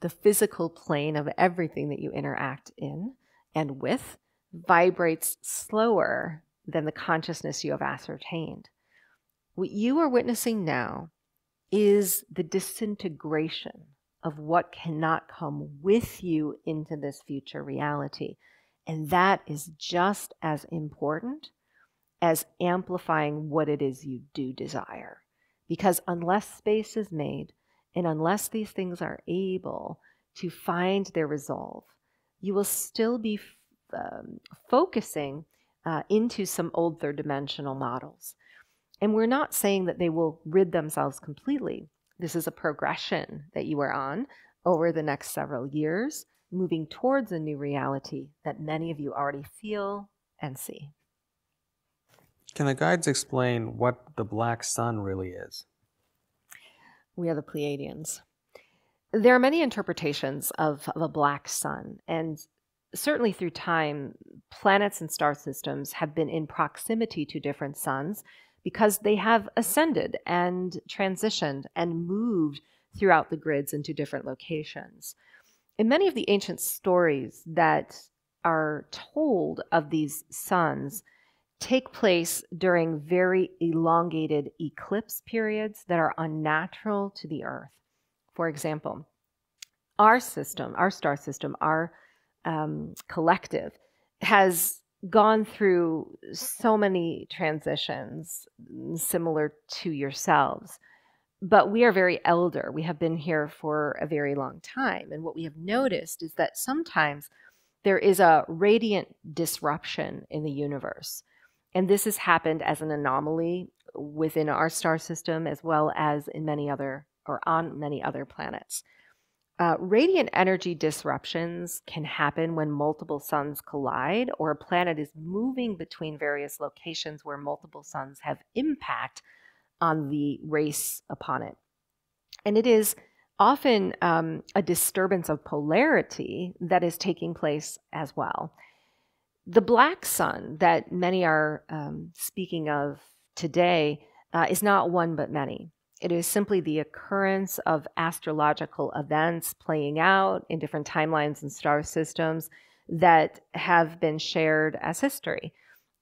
the physical plane of everything that you interact in and with, vibrates slower than the consciousness you have ascertained. What you are witnessing now is the disintegration of what cannot come with you into this future reality. And that is just as important as amplifying what it is you do desire. Because unless space is made and unless these things are able to find their resolve, you will still be um, focusing uh, into some old third dimensional models. And we're not saying that they will rid themselves completely. This is a progression that you are on over the next several years, moving towards a new reality that many of you already feel and see. Can the guides explain what the black sun really is? We are the Pleiadians. There are many interpretations of, of a black sun, and certainly through time, planets and star systems have been in proximity to different suns because they have ascended and transitioned and moved throughout the grids into different locations. In many of the ancient stories that are told of these suns, take place during very elongated eclipse periods that are unnatural to the Earth. For example, our system, our star system, our um, collective, has gone through so many transitions similar to yourselves. But we are very elder. We have been here for a very long time. And what we have noticed is that sometimes there is a radiant disruption in the universe. And this has happened as an anomaly within our star system as well as in many other or on many other planets. Uh, radiant energy disruptions can happen when multiple suns collide or a planet is moving between various locations where multiple suns have impact on the race upon it. And it is often um, a disturbance of polarity that is taking place as well. The black sun that many are um, speaking of today uh, is not one but many. It is simply the occurrence of astrological events playing out in different timelines and star systems that have been shared as history.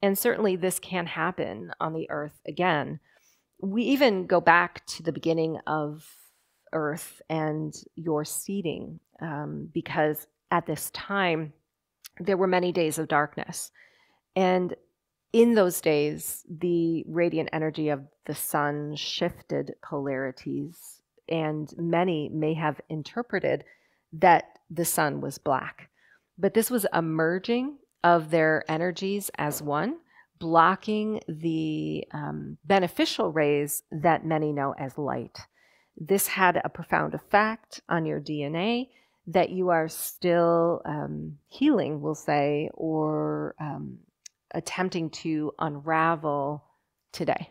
And certainly this can happen on the Earth again. We even go back to the beginning of Earth and your seeding, um, because at this time, there were many days of darkness. And in those days, the radiant energy of the sun shifted polarities, and many may have interpreted that the sun was black. But this was a merging of their energies as one, blocking the um, beneficial rays that many know as light. This had a profound effect on your DNA that you are still um, healing, we'll say, or um, attempting to unravel today.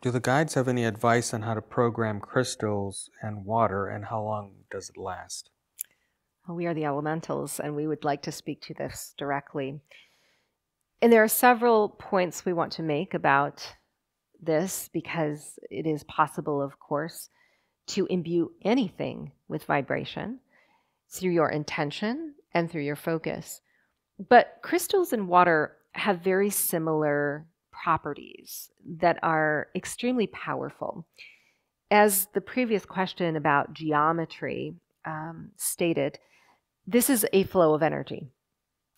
Do the guides have any advice on how to program crystals and water, and how long does it last? Well, we are the elementals, and we would like to speak to this directly. And there are several points we want to make about this because it is possible, of course, to imbue anything with vibration through your intention and through your focus. But crystals and water have very similar properties that are extremely powerful. As the previous question about geometry um, stated, this is a flow of energy.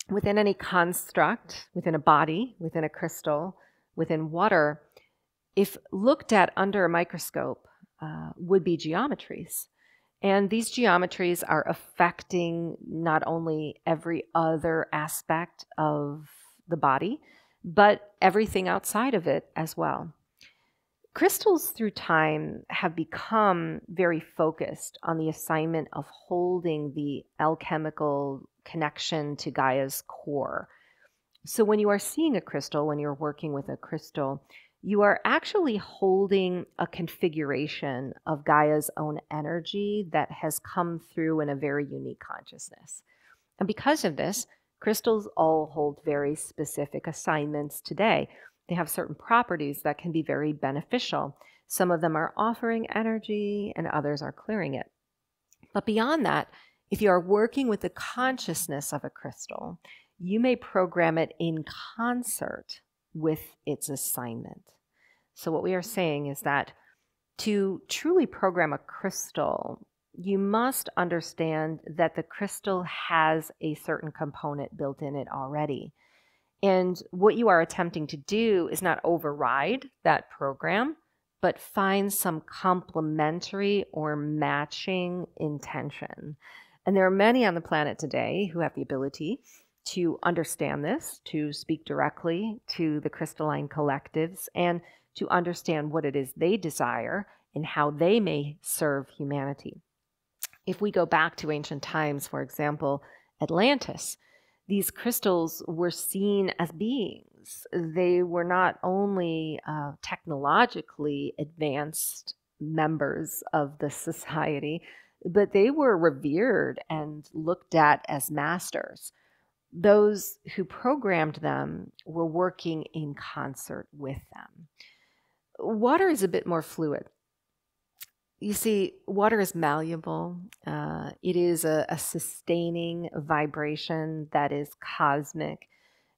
Within any construct, within a body, within a crystal, within water, if looked at under a microscope, uh, would be geometries. And these geometries are affecting not only every other aspect of the body, but everything outside of it as well. Crystals through time have become very focused on the assignment of holding the alchemical connection to Gaia's core. So when you are seeing a crystal, when you're working with a crystal, you are actually holding a configuration of Gaia's own energy that has come through in a very unique consciousness. And because of this, crystals all hold very specific assignments today. They have certain properties that can be very beneficial. Some of them are offering energy, and others are clearing it. But beyond that, if you are working with the consciousness of a crystal, you may program it in concert with its assignment. So, what we are saying is that to truly program a crystal, you must understand that the crystal has a certain component built in it already. And what you are attempting to do is not override that program, but find some complementary or matching intention. And there are many on the planet today who have the ability to understand this, to speak directly to the crystalline collectives, and to understand what it is they desire and how they may serve humanity. If we go back to ancient times, for example, Atlantis, these crystals were seen as beings. They were not only uh, technologically advanced members of the society, but they were revered and looked at as masters those who programmed them were working in concert with them. Water is a bit more fluid. You see, water is malleable. Uh, it is a, a sustaining vibration that is cosmic.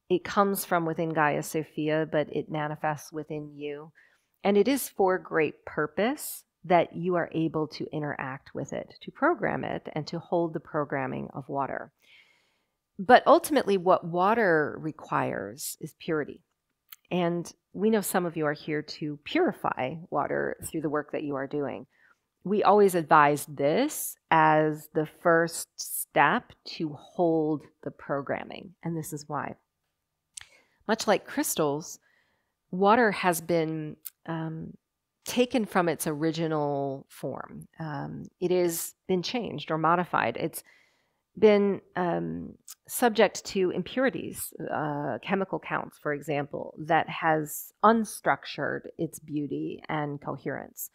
It comes from within Gaia Sophia, but it manifests within you. And it is for great purpose that you are able to interact with it, to program it, and to hold the programming of water But ultimately, what water requires is purity. And we know some of you are here to purify water through the work that you are doing. We always advise this as the first step to hold the programming. And this is why. Much like crystals, water has been um, taken from its original form. Um, it has been changed or modified. It's been um, subject to impurities, uh, chemical counts, for example, that has unstructured its beauty and coherence.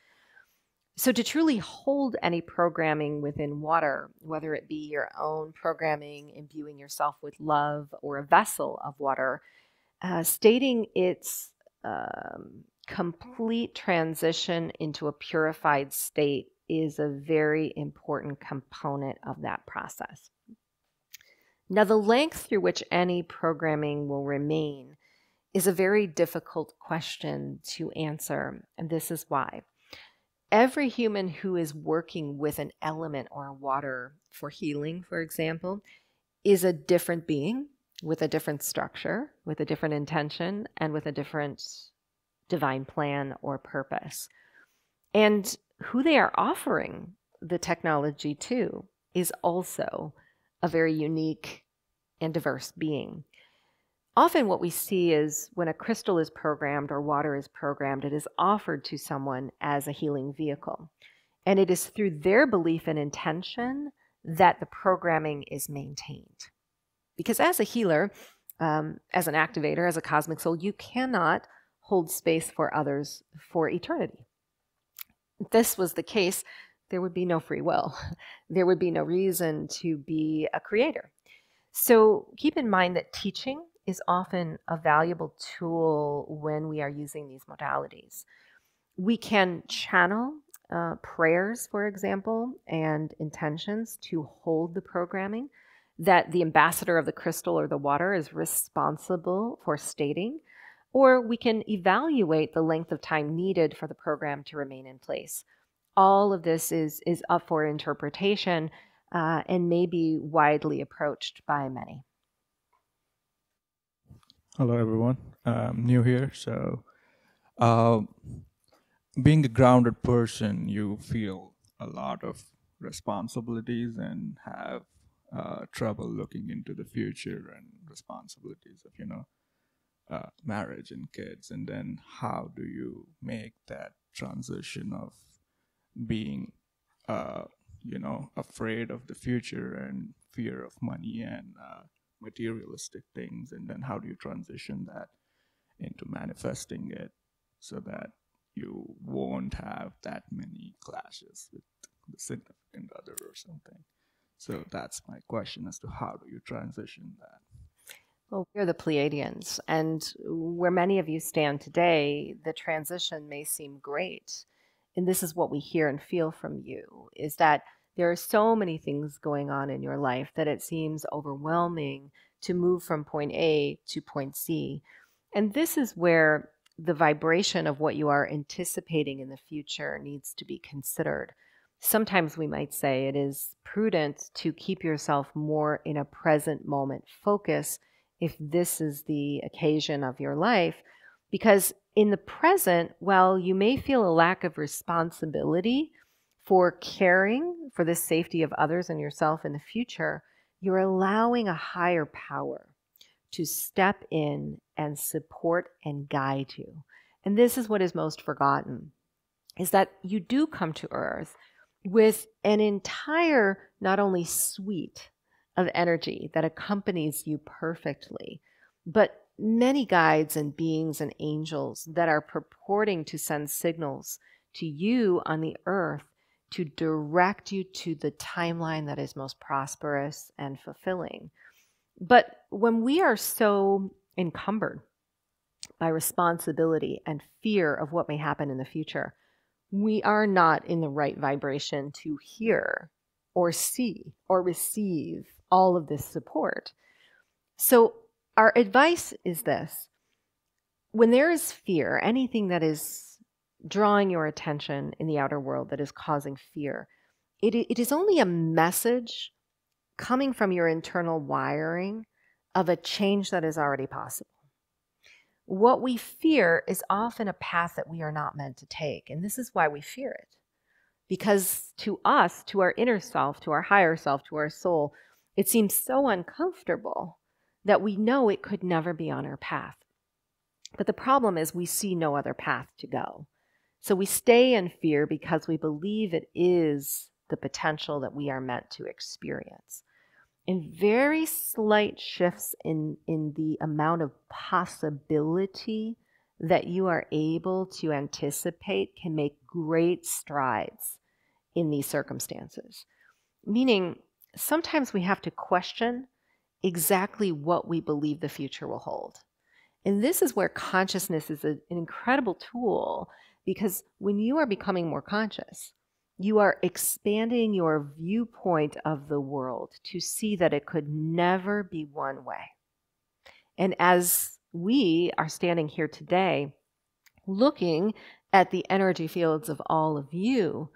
So, to truly hold any programming within water, whether it be your own programming, imbuing yourself with love, or a vessel of water, uh, stating its um, complete transition into a purified state is a very important component of that process. Now, the length through which any programming will remain is a very difficult question to answer, and this is why. Every human who is working with an element or water for healing, for example, is a different being with a different structure, with a different intention, and with a different divine plan or purpose. And who they are offering the technology to is also a very unique and diverse being. Often, what we see is when a crystal is programmed or water is programmed, it is offered to someone as a healing vehicle. And it is through their belief and intention that the programming is maintained. Because as a healer, um, as an activator, as a cosmic soul, you cannot hold space for others for eternity. If this was the case, there would be no free will. There would be no reason to be a creator. So keep in mind that teaching is often a valuable tool when we are using these modalities. We can channel uh, prayers, for example, and intentions to hold the programming that the ambassador of the crystal or the water is responsible for stating or we can evaluate the length of time needed for the program to remain in place. All of this is, is up for interpretation uh, and may be widely approached by many. Hello, everyone. I'm new here, so uh, being a grounded person, you feel a lot of responsibilities and have uh, trouble looking into the future and responsibilities of you know uh, marriage and kids and then how do you make that transition of being uh, you know afraid of the future and fear of money and uh, materialistic things? And then how do you transition that into manifesting it so that you won't have that many clashes with the significant other or something? So that's my question as to how do you transition that well, we're the Pleiadians, and where many of you stand today, the transition may seem great. And this is what we hear and feel from you is that there are so many things going on in your life that it seems overwhelming to move from point A to point C. And this is where the vibration of what you are anticipating in the future needs to be considered. Sometimes we might say it is prudent to keep yourself more in a present moment focus if this is the occasion of your life. Because in the present, while you may feel a lack of responsibility for caring for the safety of others and yourself in the future, you're allowing a higher power to step in and support and guide you. And this is what is most forgotten is that you do come to earth with an entire not only suite of energy that accompanies you perfectly, but many guides and beings and angels that are purporting to send signals to you on the earth to direct you to the timeline that is most prosperous and fulfilling. But when we are so encumbered by responsibility and fear of what may happen in the future, we are not in the right vibration to hear or see or receive all of this support. So, our advice is this when there is fear, anything that is drawing your attention in the outer world that is causing fear, it, it is only a message coming from your internal wiring of a change that is already possible. What we fear is often a path that we are not meant to take. And this is why we fear it. Because to us, to our inner self, to our higher self, to our soul, it seems so uncomfortable that we know it could never be on our path. But the problem is we see no other path to go. So we stay in fear because we believe it is the potential that we are meant to experience and very slight shifts in, in the amount of possibility that you are able to anticipate can make great strides in these circumstances. Meaning, sometimes we have to question exactly what we believe the future will hold. And this is where consciousness is a, an incredible tool because when you are becoming more conscious, you are expanding your viewpoint of the world to see that it could never be one way. And as we are standing here today, looking at the energy fields of all of you,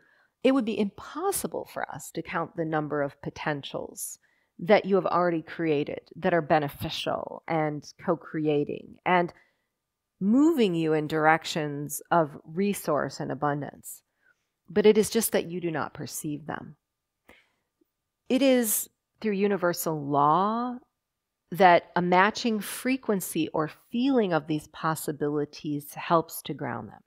it would be impossible for us to count the number of potentials that you have already created that are beneficial and co creating and moving you in directions of resource and abundance but it is just that you do not perceive them. It is through universal law that a matching frequency or feeling of these possibilities helps to ground them.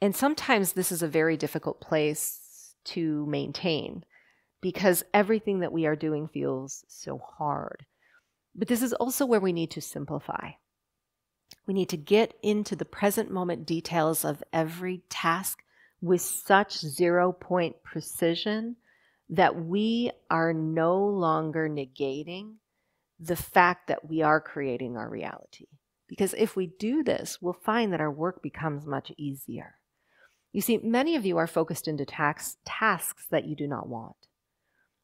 And sometimes this is a very difficult place to maintain because everything that we are doing feels so hard. But this is also where we need to simplify. We need to get into the present moment details of every task with such zero point precision that we are no longer negating the fact that we are creating our reality. Because if we do this, we'll find that our work becomes much easier. You see, many of you are focused into tax, tasks that you do not want.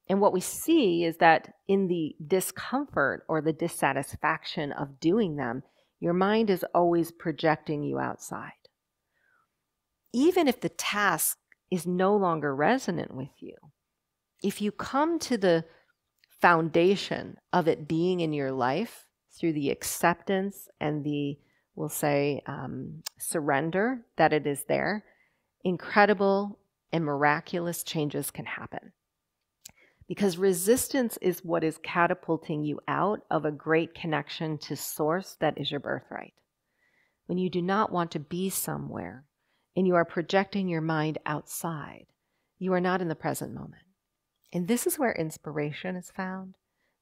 And what we see is that in the discomfort or the dissatisfaction of doing them, your mind is always projecting you outside even if the task is no longer resonant with you, if you come to the foundation of it being in your life through the acceptance and the, we'll say, um, surrender that it is there, incredible and miraculous changes can happen. Because resistance is what is catapulting you out of a great connection to source that is your birthright. When you do not want to be somewhere, and you are projecting your mind outside, you are not in the present moment. And this is where inspiration is found.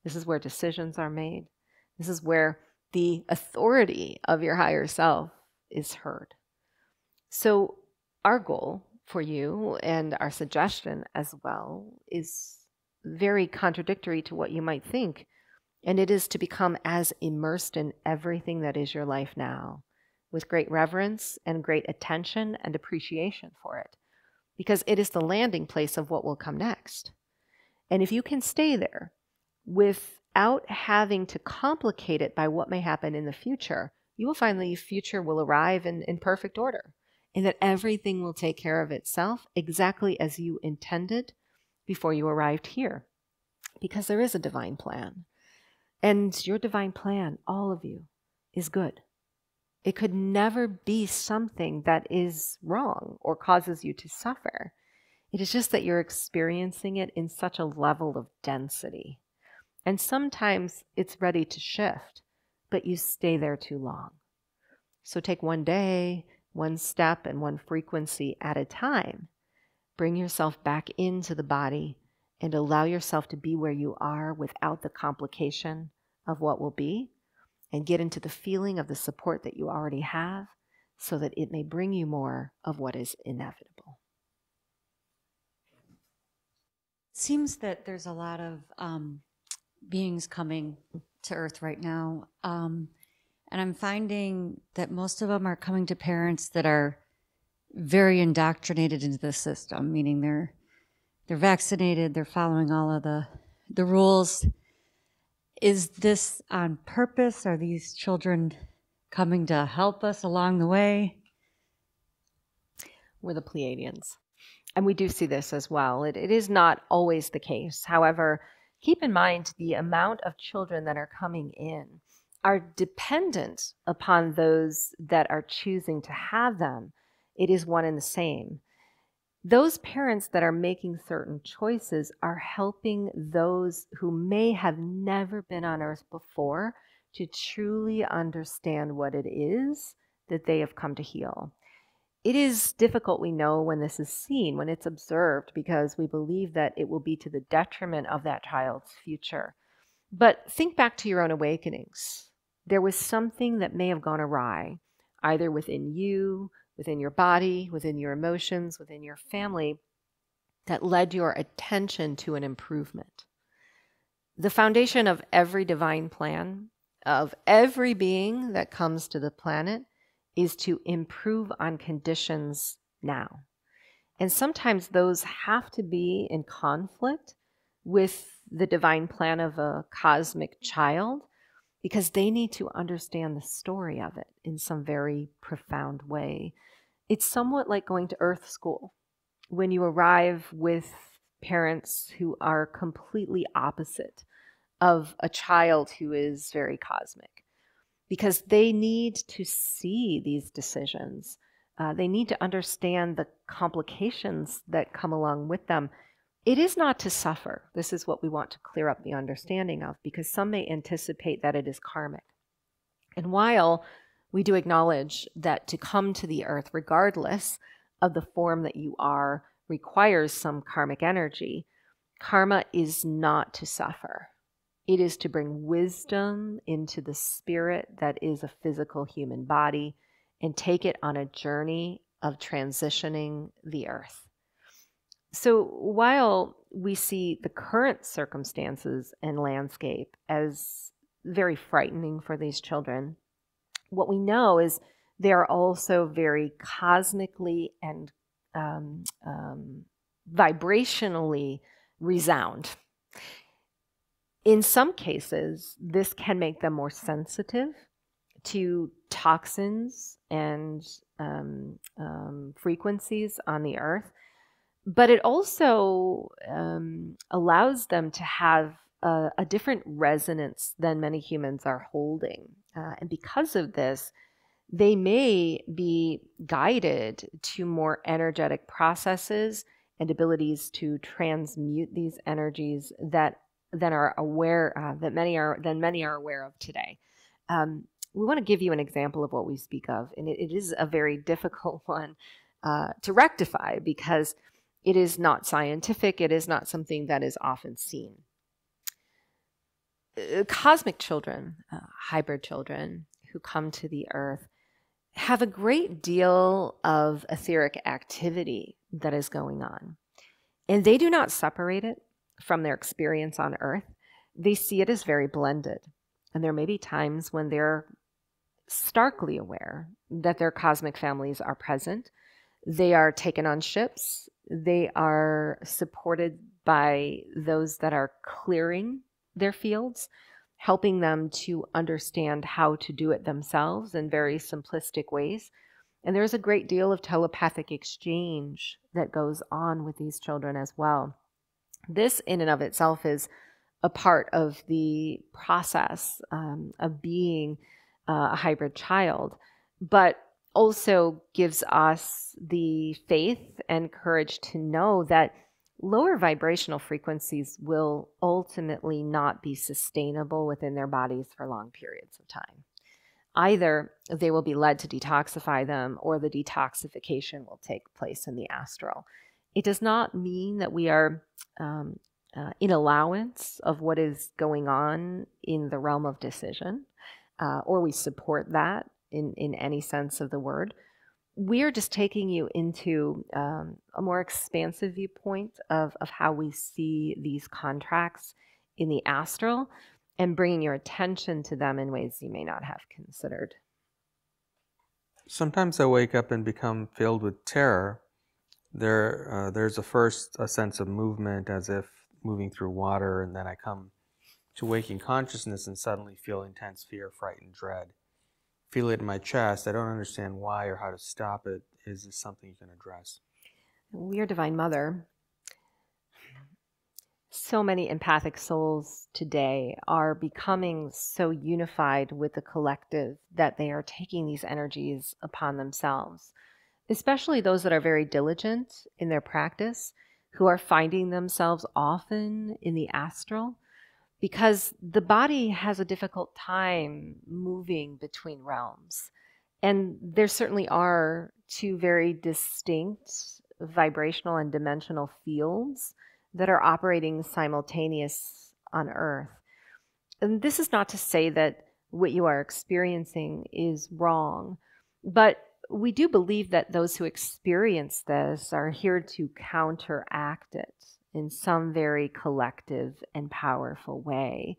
This is where decisions are made. This is where the authority of your higher self is heard. So, our goal for you and our suggestion as well is very contradictory to what you might think. And it is to become as immersed in everything that is your life now with great reverence and great attention and appreciation for it, because it is the landing place of what will come next. And if you can stay there without having to complicate it by what may happen in the future, you will find the future will arrive in, in perfect order and that everything will take care of itself exactly as you intended before you arrived here. Because there is a divine plan. And your divine plan, all of you, is good. It could never be something that is wrong or causes you to suffer. It is just that you're experiencing it in such a level of density. And sometimes it's ready to shift, but you stay there too long. So take one day, one step, and one frequency at a time. Bring yourself back into the body and allow yourself to be where you are without the complication of what will be and get into the feeling of the support that you already have so that it may bring you more of what is inevitable. Seems that there's a lot of um, beings coming to Earth right now. Um, and I'm finding that most of them are coming to parents that are very indoctrinated into the system, meaning they're they're vaccinated, they're following all of the the rules, is this on purpose? Are these children coming to help us along the way? We're the Pleiadians. And we do see this as well. It, it is not always the case. However, keep in mind the amount of children that are coming in are dependent upon those that are choosing to have them. It is one and the same. Those parents that are making certain choices are helping those who may have never been on earth before to truly understand what it is that they have come to heal. It is difficult, we know, when this is seen, when it's observed, because we believe that it will be to the detriment of that child's future. But think back to your own awakenings. There was something that may have gone awry, either within you, within your body, within your emotions, within your family, that led your attention to an improvement. The foundation of every divine plan, of every being that comes to the planet, is to improve on conditions now. And sometimes those have to be in conflict with the divine plan of a cosmic child because they need to understand the story of it in some very profound way. It's somewhat like going to earth school. When you arrive with parents who are completely opposite of a child who is very cosmic because they need to see these decisions. Uh, they need to understand the complications that come along with them. It is not to suffer. This is what we want to clear up the understanding of because some may anticipate that it is karmic. And while we do acknowledge that to come to the earth, regardless of the form that you are, requires some karmic energy, karma is not to suffer. It is to bring wisdom into the spirit that is a physical human body and take it on a journey of transitioning the earth. So while we see the current circumstances and landscape as very frightening for these children, what we know is they are also very cosmically and um, um, vibrationally resound. In some cases, this can make them more sensitive to toxins and um, um, frequencies on the earth, but it also um, allows them to have a, a, different resonance than many humans are holding. Uh, and because of this, they may be guided to more energetic processes and abilities to transmute these energies that than are aware uh, that many are than many are aware of today. Um, we want to give you an example of what we speak of, and it, it is a very difficult one uh, to rectify because it is not scientific. It is not something that is often seen. Uh, cosmic children, uh, hybrid children who come to the earth, have a great deal of etheric activity that is going on, and they do not separate it from their experience on earth, they see it as very blended. And there may be times when they're starkly aware that their cosmic families are present. They are taken on ships. They are supported by those that are clearing their fields, helping them to understand how to do it themselves in very simplistic ways. And there's a great deal of telepathic exchange that goes on with these children as well. This, in and of itself, is a part of the process um, of being uh, a hybrid child, but also gives us the faith and courage to know that lower vibrational frequencies will ultimately not be sustainable within their bodies for long periods of time. Either they will be led to detoxify them or the detoxification will take place in the astral. It does not mean that we are um, uh, in allowance of what is going on in the realm of decision, uh, or we support that in, in any sense of the word. We're just taking you into um, a more expansive viewpoint of, of how we see these contracts in the astral and bringing your attention to them in ways you may not have considered. Sometimes I wake up and become filled with terror there uh, there's a first a sense of movement as if moving through water and then i come to waking consciousness and suddenly feel intense fear fright and dread feel it in my chest i don't understand why or how to stop it. Is this something you can address? We are divine mother. So many empathic souls today are becoming so unified with the collective that they are taking these energies upon themselves, especially those that are very diligent in their practice, who are finding themselves often in the astral, because the body has a difficult time moving between realms. And there certainly are two very distinct vibrational and dimensional fields that are operating simultaneous on Earth. And this is not to say that what you are experiencing is wrong, but we do believe that those who experience this are here to counteract it in some very collective and powerful way.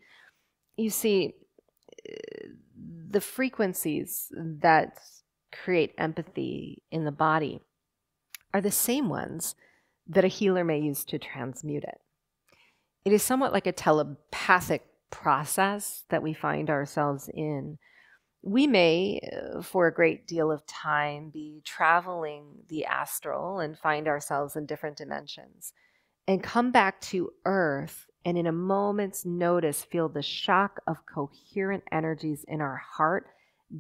You see, the frequencies that create empathy in the body are the same ones that a healer may use to transmute it. It is somewhat like a telepathic process that we find ourselves in. We may, uh, for a great deal of time, be traveling the astral and find ourselves in different dimensions and come back to earth and in a moment's notice feel the shock of coherent energies in our heart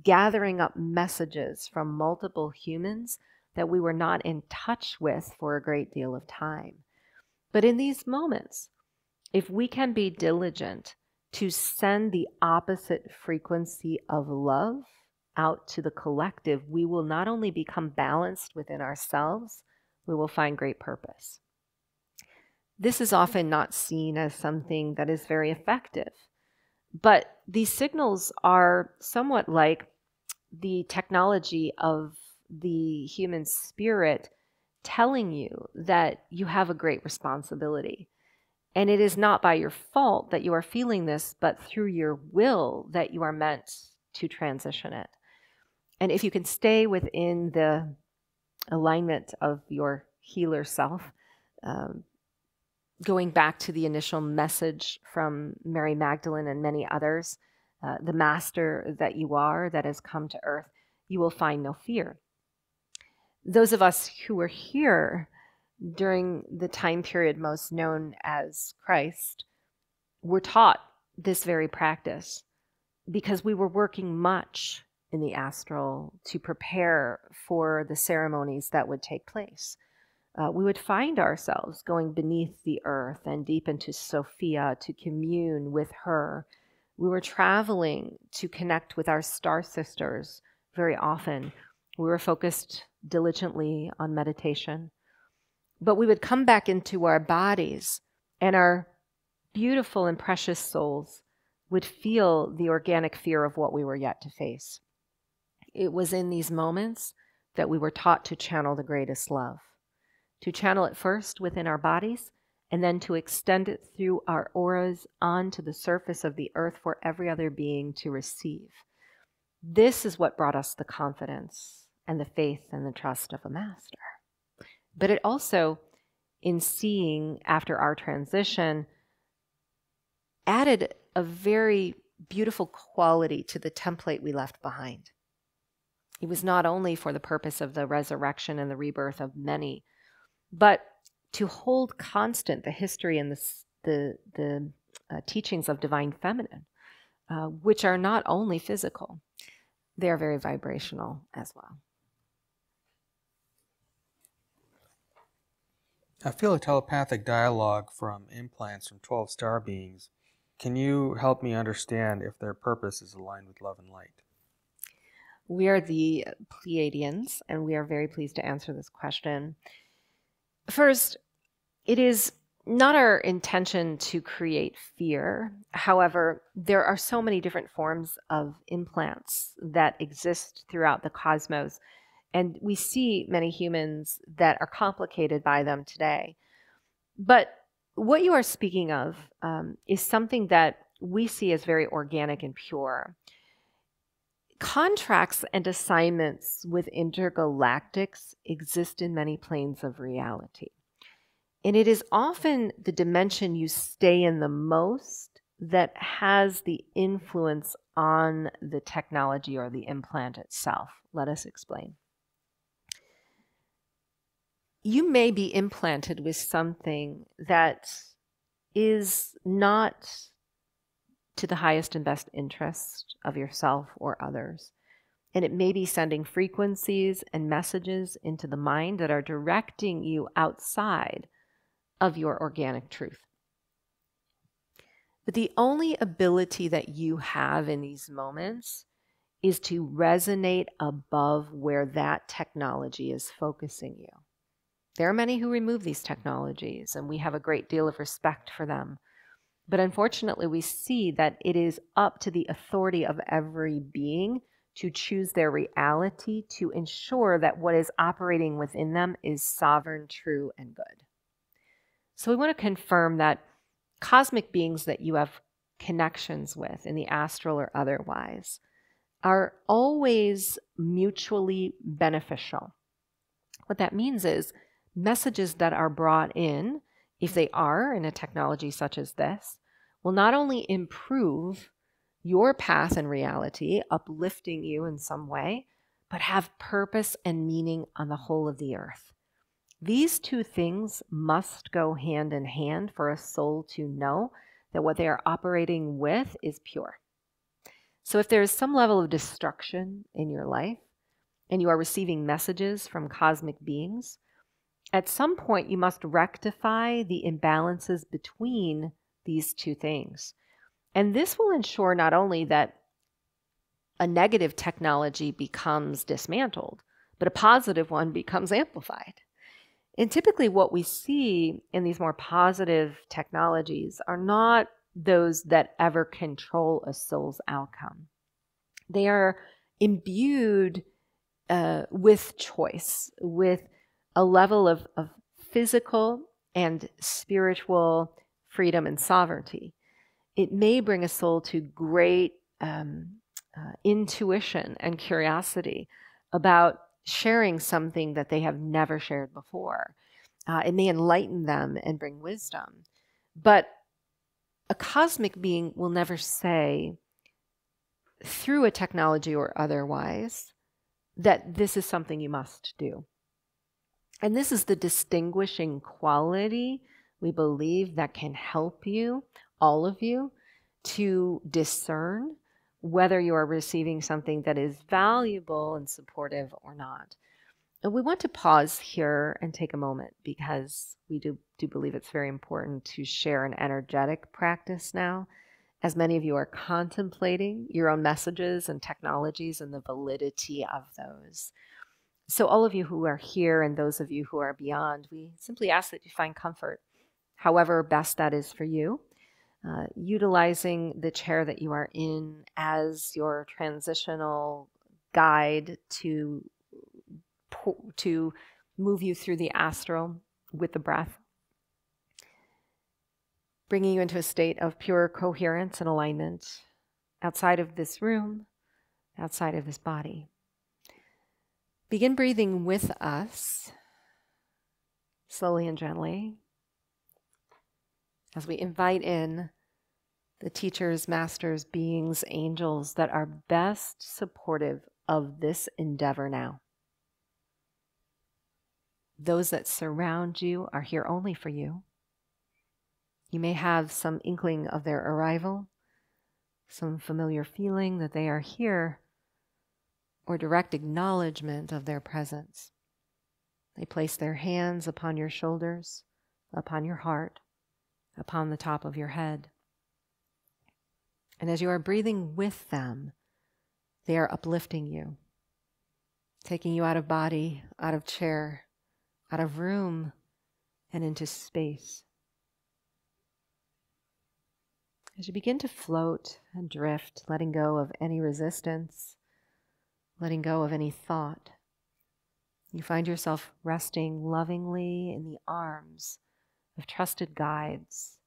gathering up messages from multiple humans that we were not in touch with for a great deal of time. But in these moments, if we can be diligent to send the opposite frequency of love out to the collective, we will not only become balanced within ourselves, we will find great purpose. This is often not seen as something that is very effective, but these signals are somewhat like the technology of the human spirit telling you that you have a great responsibility. And it is not by your fault that you are feeling this, but through your will that you are meant to transition it. And if you can stay within the alignment of your healer self, um, going back to the initial message from Mary Magdalene and many others, uh, the master that you are that has come to earth, you will find no fear those of us who were here during the time period most known as Christ were taught this very practice because we were working much in the astral to prepare for the ceremonies that would take place. Uh, we would find ourselves going beneath the earth and deep into Sophia to commune with her. We were traveling to connect with our star sisters very often. We were focused diligently on meditation. But we would come back into our bodies, and our beautiful and precious souls would feel the organic fear of what we were yet to face. It was in these moments that we were taught to channel the greatest love, to channel it first within our bodies, and then to extend it through our auras onto the surface of the earth for every other being to receive. This is what brought us the confidence and the faith and the trust of a master. But it also, in seeing after our transition, added a very beautiful quality to the template we left behind. It was not only for the purpose of the resurrection and the rebirth of many, but to hold constant the history and the, the, the uh, teachings of divine feminine, uh, which are not only physical, they are very vibrational as well. I feel a telepathic dialogue from implants from 12 star beings. Can you help me understand if their purpose is aligned with love and light? We are the Pleiadians, and we are very pleased to answer this question. First, it is not our intention to create fear. However, there are so many different forms of implants that exist throughout the cosmos and we see many humans that are complicated by them today. But what you are speaking of um, is something that we see as very organic and pure. Contracts and assignments with intergalactics exist in many planes of reality. And it is often the dimension you stay in the most that has the influence on the technology or the implant itself. Let us explain you may be implanted with something that is not to the highest and best interest of yourself or others. And it may be sending frequencies and messages into the mind that are directing you outside of your organic truth. But the only ability that you have in these moments is to resonate above where that technology is focusing you. There are many who remove these technologies, and we have a great deal of respect for them. But unfortunately, we see that it is up to the authority of every being to choose their reality to ensure that what is operating within them is sovereign, true, and good. So we want to confirm that cosmic beings that you have connections with in the astral or otherwise are always mutually beneficial. What that means is messages that are brought in, if they are in a technology such as this, will not only improve your path and reality, uplifting you in some way, but have purpose and meaning on the whole of the earth. These two things must go hand in hand for a soul to know that what they are operating with is pure. So if there is some level of destruction in your life and you are receiving messages from cosmic beings, at some point you must rectify the imbalances between these two things. And this will ensure not only that a negative technology becomes dismantled, but a positive one becomes amplified. And typically, what we see in these more positive technologies are not those that ever control a soul's outcome. They are imbued uh, with choice, with a level of, of physical and spiritual freedom and sovereignty. It may bring a soul to great um, uh, intuition and curiosity about sharing something that they have never shared before. Uh, it may enlighten them and bring wisdom. But a cosmic being will never say, through a technology or otherwise, that this is something you must do. And this is the distinguishing quality we believe that can help you, all of you, to discern whether you are receiving something that is valuable and supportive or not. And we want to pause here and take a moment because we do, do believe it's very important to share an energetic practice now, as many of you are contemplating your own messages and technologies and the validity of those. So, all of you who are here and those of you who are beyond, we simply ask that you find comfort, however best that is for you uh, utilizing the chair that you are in as your transitional guide to to move you through the astral with the breath, bringing you into a state of pure coherence and alignment outside of this room, outside of this body. Begin breathing with us, slowly and gently as we invite in the teachers, masters, beings, angels that are best supportive of this endeavor now. Those that surround you are here only for you. You may have some inkling of their arrival, some familiar feeling that they are here, or direct acknowledgement of their presence. They place their hands upon your shoulders, upon your heart, upon the top of your head. And as you are breathing with them, they are uplifting you, taking you out of body, out of chair, out of room, and into space. As you begin to float and drift, letting go of any resistance, letting go of any thought, you find yourself resting lovingly in the arms of trusted guides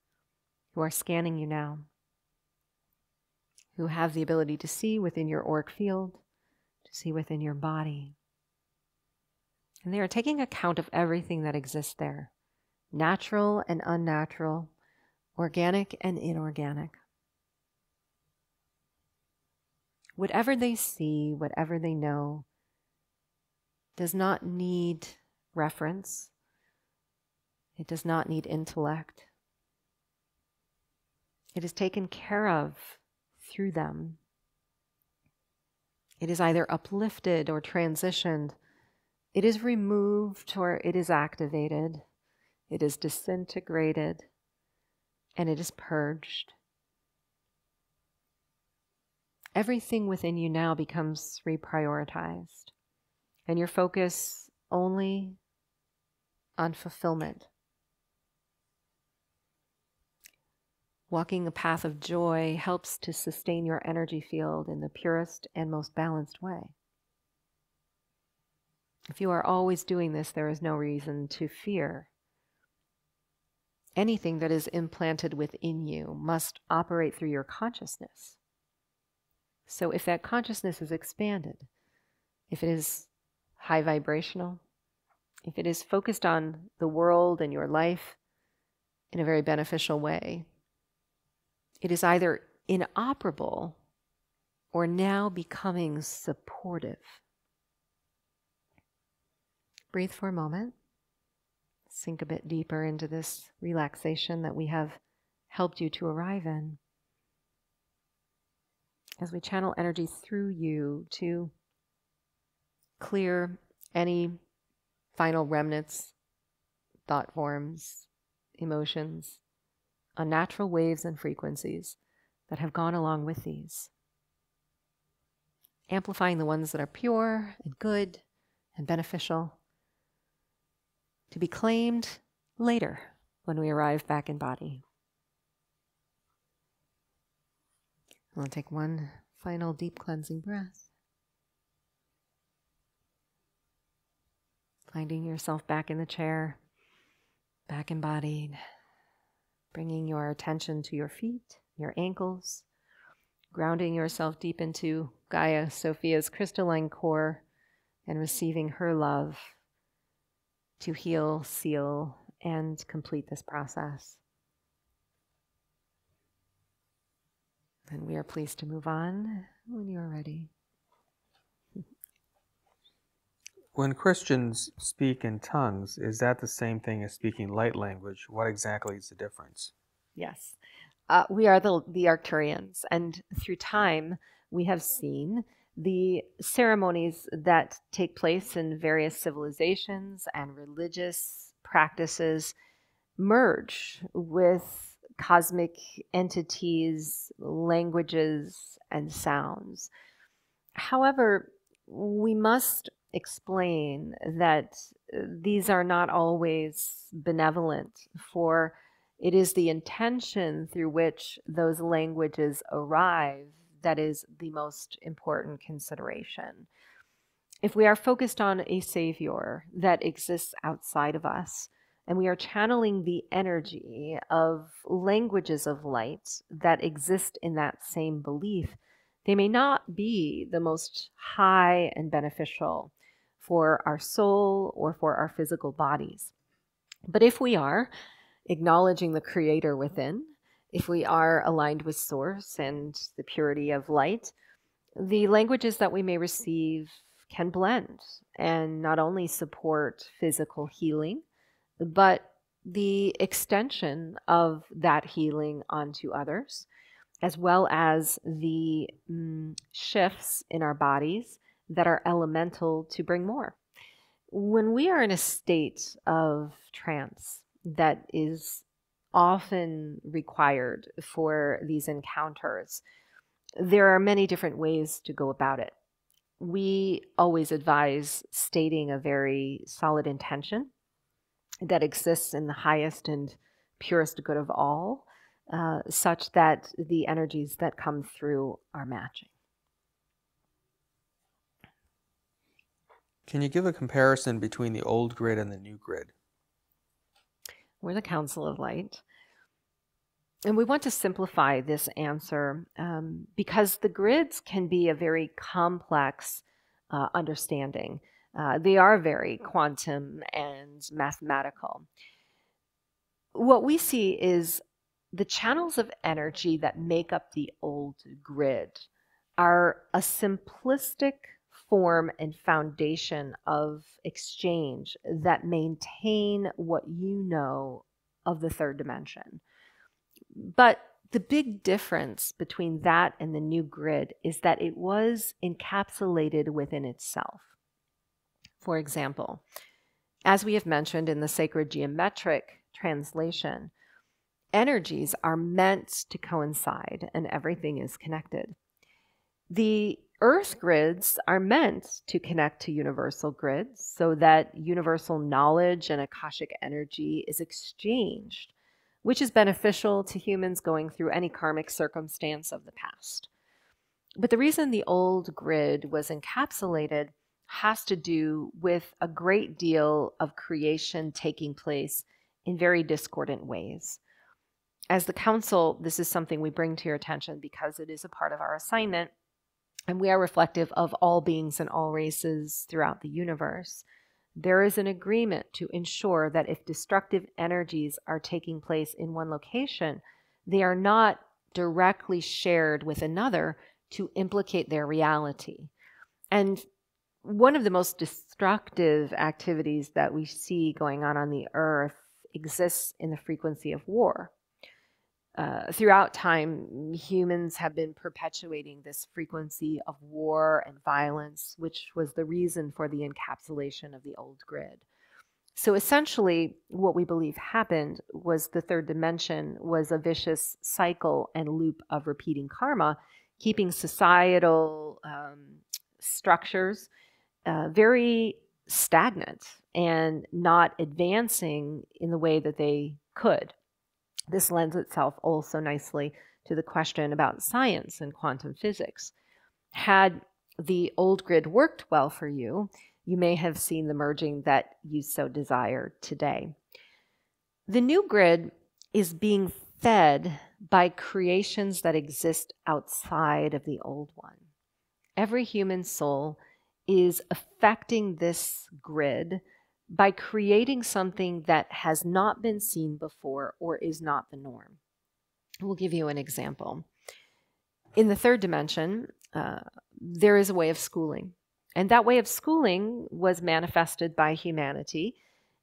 who are scanning you now, who have the ability to see within your auric field, to see within your body. And they are taking account of everything that exists there natural and unnatural, organic and inorganic. Whatever they see, whatever they know, does not need reference it does not need intellect. It is taken care of through them. It is either uplifted or transitioned. It is removed or it is activated. It is disintegrated and it is purged. Everything within you now becomes reprioritized, and your focus only on fulfillment. Walking a path of joy helps to sustain your energy field in the purest and most balanced way. If you are always doing this, there is no reason to fear. Anything that is implanted within you must operate through your consciousness. So, if that consciousness is expanded, if it is high vibrational, if it is focused on the world and your life in a very beneficial way, it is either inoperable or now becoming supportive. Breathe for a moment. Sink a bit deeper into this relaxation that we have helped you to arrive in. As we channel energy through you to clear any final remnants, thought forms, emotions, unnatural waves and frequencies that have gone along with these. Amplifying the ones that are pure and good and beneficial to be claimed later when we arrive back in body. We'll take one final deep cleansing breath. Finding yourself back in the chair, back embodied, bringing your attention to your feet, your ankles, grounding yourself deep into Gaia Sophia's crystalline core, and receiving her love to heal, seal, and complete this process. And we are pleased to move on when you are ready. When Christians speak in tongues, is that the same thing as speaking light language? What exactly is the difference? Yes. Uh, we are the, the Arcturians, and through time, we have seen the ceremonies that take place in various civilizations and religious practices merge with cosmic entities, languages, and sounds. However, we must explain that uh, these are not always benevolent, for it is the intention through which those languages arrive that is the most important consideration. If we are focused on a Savior that exists outside of us, and we are channeling the energy of languages of light that exist in that same belief, they may not be the most high and beneficial for our soul or for our physical bodies. But if we are acknowledging the Creator within, if we are aligned with Source and the purity of light, the languages that we may receive can blend and not only support physical healing, but the extension of that healing onto others, as well as the mm, shifts in our bodies that are elemental to bring more. When we are in a state of trance that is often required for these encounters, there are many different ways to go about it. We always advise stating a very solid intention that exists in the highest and purest good of all, uh, such that the energies that come through are matching. Can you give a comparison between the old grid and the new grid? We're the Council of Light. And we want to simplify this answer um, because the grids can be a very complex uh, understanding. Uh, they are very quantum and mathematical. What we see is the channels of energy that make up the old grid are a simplistic form and foundation of exchange that maintain what you know of the third dimension. But the big difference between that and the new grid is that it was encapsulated within itself. For example, as we have mentioned in the sacred geometric translation, energies are meant to coincide and everything is connected. The earth grids are meant to connect to universal grids so that universal knowledge and Akashic energy is exchanged which is beneficial to humans going through any karmic circumstance of the past. But the reason the old grid was encapsulated has to do with a great deal of creation taking place in very discordant ways. As the council, this is something we bring to your attention because it is a part of our assignment, and we are reflective of all beings and all races throughout the universe there is an agreement to ensure that if destructive energies are taking place in one location, they are not directly shared with another to implicate their reality. And one of the most destructive activities that we see going on on the earth exists in the frequency of war. Uh, throughout time, humans have been perpetuating this frequency of war and violence, which was the reason for the encapsulation of the old grid. So essentially, what we believe happened was the third dimension was a vicious cycle and loop of repeating karma, keeping societal um, structures uh, very stagnant and not advancing in the way that they could. This lends itself also nicely to the question about science and quantum physics. Had the old grid worked well for you, you may have seen the merging that you so desire today. The new grid is being fed by creations that exist outside of the old one. Every human soul is affecting this grid by creating something that has not been seen before or is not the norm. We'll give you an example. In the third dimension, uh, there is a way of schooling. And that way of schooling was manifested by humanity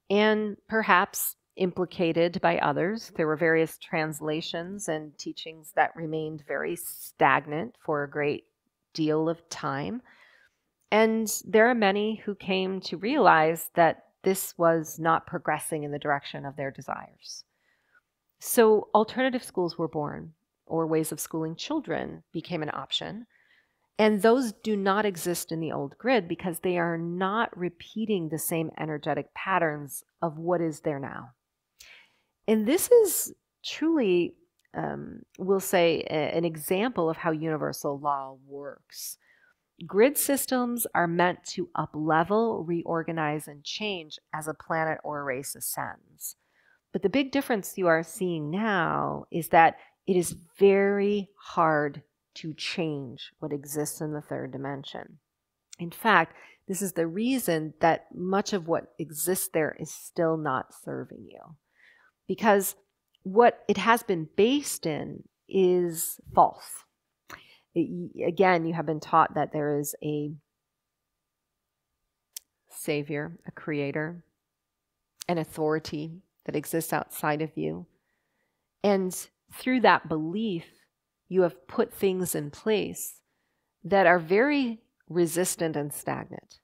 and perhaps implicated by others. There were various translations and teachings that remained very stagnant for a great deal of time. And there are many who came to realize that this was not progressing in the direction of their desires. So alternative schools were born, or ways of schooling children became an option. And those do not exist in the old grid because they are not repeating the same energetic patterns of what is there now. And this is truly, um, we'll say, a, an example of how universal law works. Grid systems are meant to uplevel, reorganize, and change as a planet or a race ascends. But the big difference you are seeing now is that it is very hard to change what exists in the third dimension. In fact, this is the reason that much of what exists there is still not serving you. Because what it has been based in is false again, you have been taught that there is a savior, a creator, an authority that exists outside of you. And through that belief, you have put things in place that are very resistant and stagnant.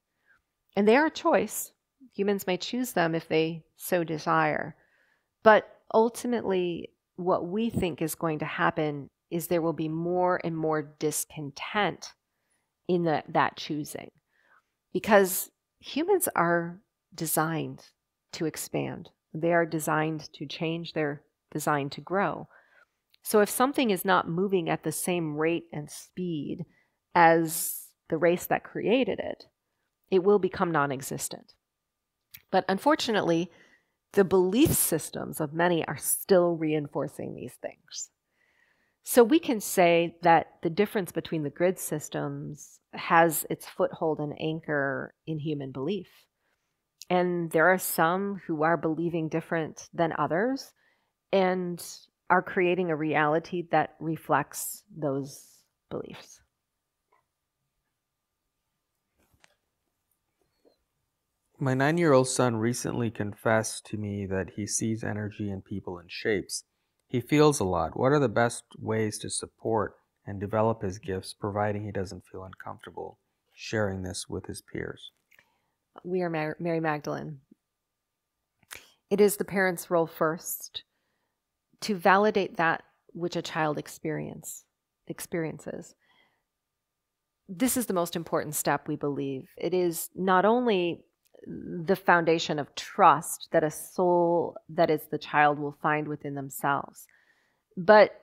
And they are a choice. Humans may choose them if they so desire. But ultimately, what we think is going to happen is there will be more and more discontent in the, that choosing. Because humans are designed to expand. They are designed to change. They're designed to grow. So if something is not moving at the same rate and speed as the race that created it it will become non-existent. But unfortunately the belief systems of many are still reinforcing these things so we can say that the difference between the grid systems has its foothold and anchor in human belief. And there are some who are believing different than others and are creating a reality that reflects those beliefs. My nine year old son recently confessed to me that he sees energy in people in shapes He feels a lot. What are the best ways to support and develop his gifts, providing he doesn't feel uncomfortable sharing this with his peers? We are Mar- Mary Magdalene. It is the parent's role first to validate that which a child experience experiences. This is the most important step, we believe. It is not only the foundation of trust that a soul that is the child will find within themselves, but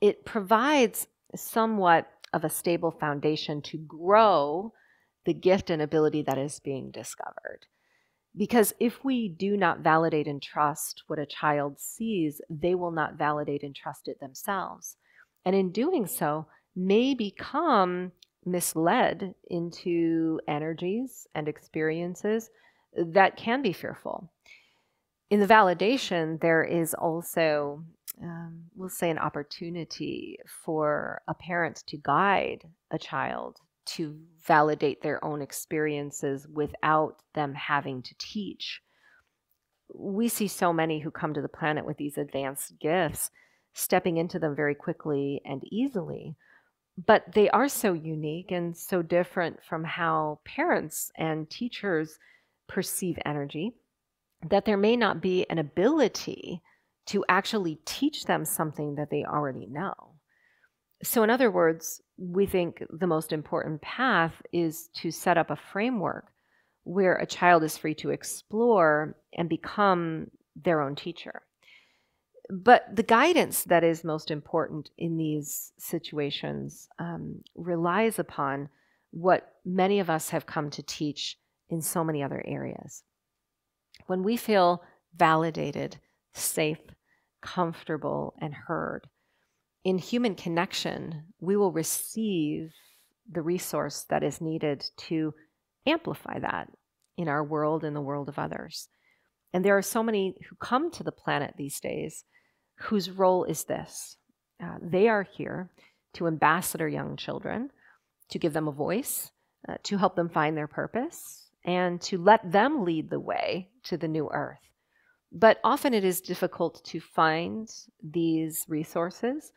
it provides somewhat of a stable foundation to grow the gift and ability that is being discovered. Because if we do not validate and trust what a child sees, they will not validate and trust it themselves. And in doing so, may become misled into energies and experiences that can be fearful. In the validation, there is also, um, we'll say, an opportunity for a parent to guide a child to validate their own experiences without them having to teach. We see so many who come to the planet with these advanced gifts, stepping into them very quickly and easily. But they are so unique and so different from how parents and teachers perceive energy that there may not be an ability to actually teach them something that they already know. So, in other words, we think the most important path is to set up a framework where a child is free to explore and become their own teacher. But the guidance that is most important in these situations um, relies upon what many of us have come to teach in so many other areas. When we feel validated, safe, comfortable, and heard, in human connection, we will receive the resource that is needed to amplify that in our world and the world of others. And there are so many who come to the planet these days whose role is this uh, they are here to ambassador young children, to give them a voice, uh, to help them find their purpose, and to let them lead the way to the new earth. But often it is difficult to find these resources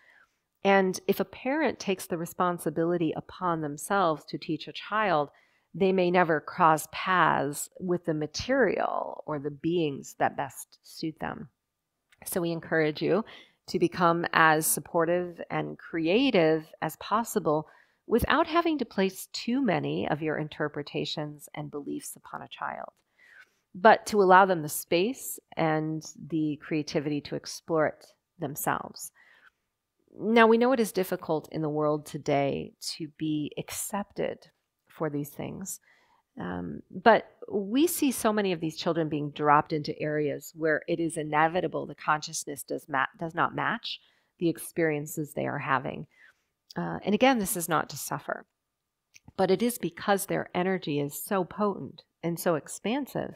and if a parent takes the responsibility upon themselves to teach a child, they may never cross paths with the material or the beings that best suit them. So we encourage you to become as supportive and creative as possible without having to place too many of your interpretations and beliefs upon a child, but to allow them the space and the creativity to explore it themselves. Now, we know it is difficult in the world today to be accepted for these things. Um, but we see so many of these children being dropped into areas where it is inevitable the consciousness does, ma- does not match the experiences they are having. Uh, and again, this is not to suffer, but it is because their energy is so potent and so expansive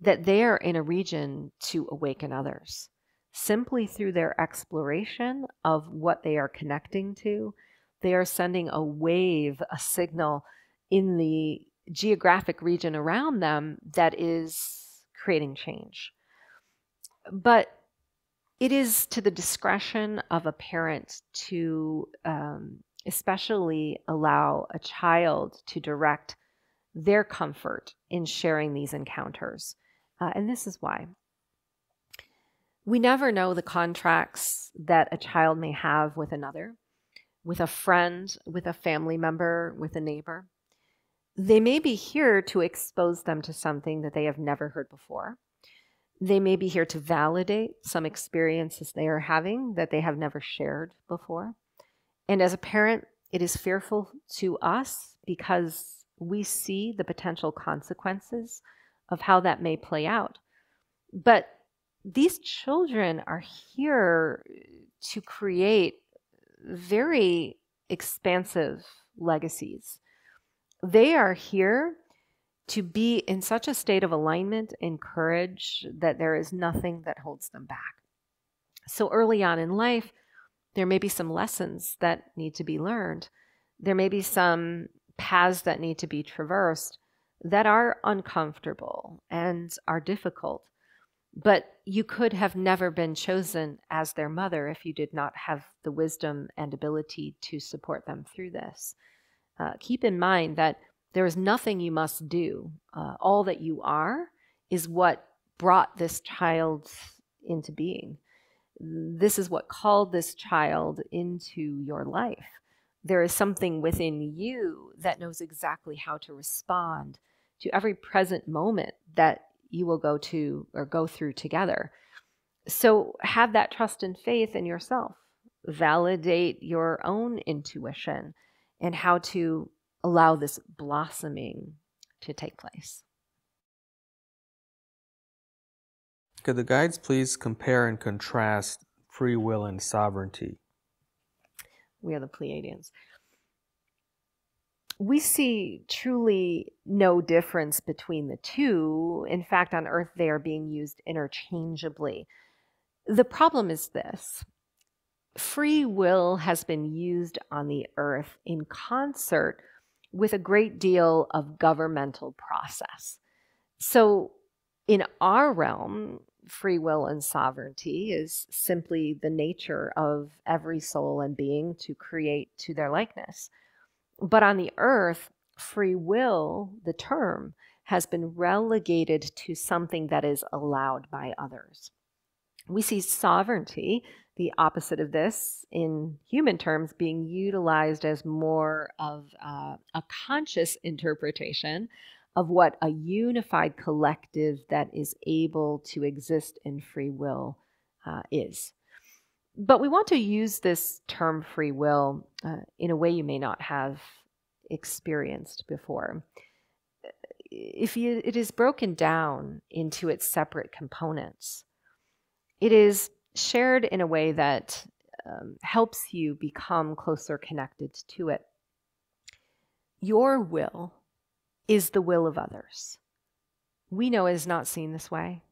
that they are in a region to awaken others simply through their exploration of what they are connecting to, they are sending a wave, a signal in the geographic region around them that is creating change. But it is to the discretion of a parent to um, especially allow a child to direct their comfort in sharing these encounters. Uh, and this is why we never know the contracts that a child may have with another, with a friend, with a family member, with a neighbor. They may be here to expose them to something that they have never heard before. They may be here to validate some experiences they are having that they have never shared before. And as a parent, it is fearful to us because we see the potential consequences of how that may play out. But these children are here to create very expansive legacies. They are here to be in such a state of alignment and courage that there is nothing that holds them back. So early on in life, there may be some lessons that need to be learned. There may be some paths that need to be traversed that are uncomfortable and are difficult. But you could have never been chosen as their mother if you did not have the wisdom and ability to support them through this. Uh, keep in mind that there is nothing you must do. Uh, all that you are is what brought this child into being. This is what called this child into your life. There is something within you that knows exactly how to respond to every present moment that you will go to or go through together. So have that trust and faith in yourself. Validate your own intuition and how to allow this blossoming to take place. Could the guides please compare and contrast free will and sovereignty? We are the Pleiadians we see truly no difference between the two. In fact, on Earth, they are being used interchangeably. The problem is this free will has been used on the Earth in concert with a great deal of governmental process. So, in our realm, free will and sovereignty is simply the nature of every soul and being to create to their likeness. But on the earth, free will, the term, has been relegated to something that is allowed by others. We see sovereignty, the opposite of this, in human terms, being utilized as more of uh, a conscious interpretation of what a unified collective that is able to exist in free will uh, is. But we want to use this term free will uh, in a way you may not have experienced before. If you, it is broken down into its separate components, it is shared in a way that um, helps you become closer connected to it. Your will is the will of others. We know it is not seen this way,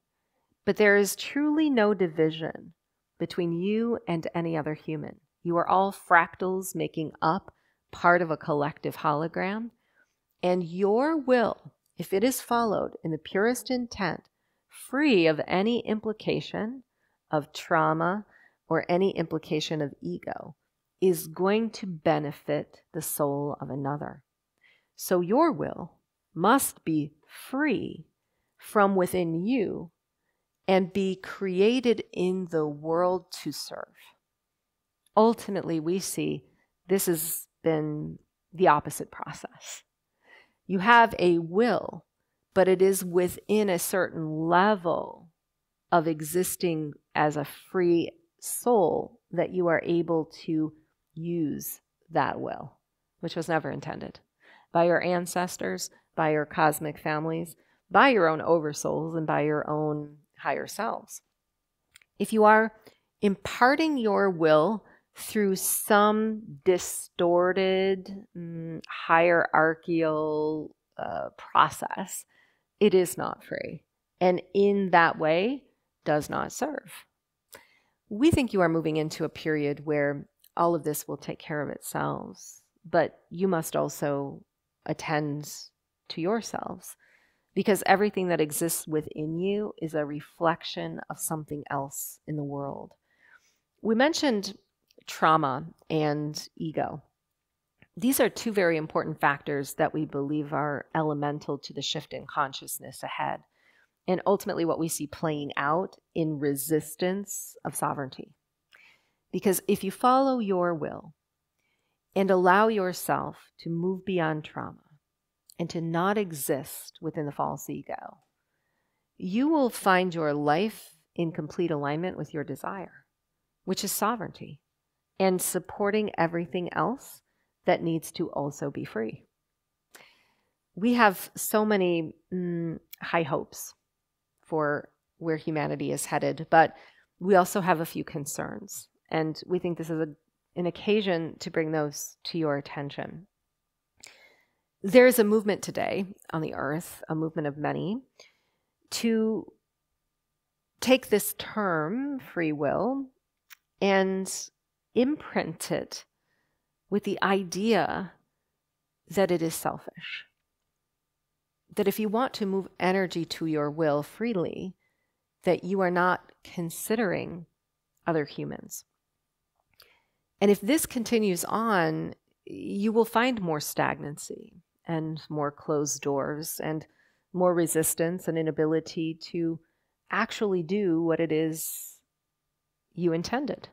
but there is truly no division between you and any other human. You are all fractals making up part of a collective hologram. And your will, if it is followed in the purest intent, free of any implication of trauma or any implication of ego, is going to benefit the soul of another. So your will must be free from within you and be created in the world to serve. Ultimately, we see this has been the opposite process. You have a will, but it is within a certain level of existing as a free soul that you are able to use that will, which was never intended by your ancestors, by your cosmic families, by your own oversouls, and by your own higher selves. If you are imparting your will through some distorted mm, hierarchical uh, process, it is not free. And in that way, does not serve. We think you are moving into a period where all of this will take care of itself, but you must also attend to yourselves because everything that exists within you is a reflection of something else in the world. We mentioned trauma and ego. These are two very important factors that we believe are elemental to the shift in consciousness ahead, and ultimately what we see playing out in resistance of sovereignty. Because if you follow your will and allow yourself to move beyond trauma, and to not exist within the false ego, you will find your life in complete alignment with your desire, which is sovereignty, and supporting everything else that needs to also be free. We have so many mm, high hopes for where humanity is headed, but we also have a few concerns. And we think this is a, an occasion to bring those to your attention. There's a movement today on the earth, a movement of many, to take this term, free will, and imprint it with the idea that it is selfish. That if you want to move energy to your will freely, that you are not considering other humans. And if this continues on, you will find more stagnancy and more closed doors and more resistance and inability to actually do what it is you intended.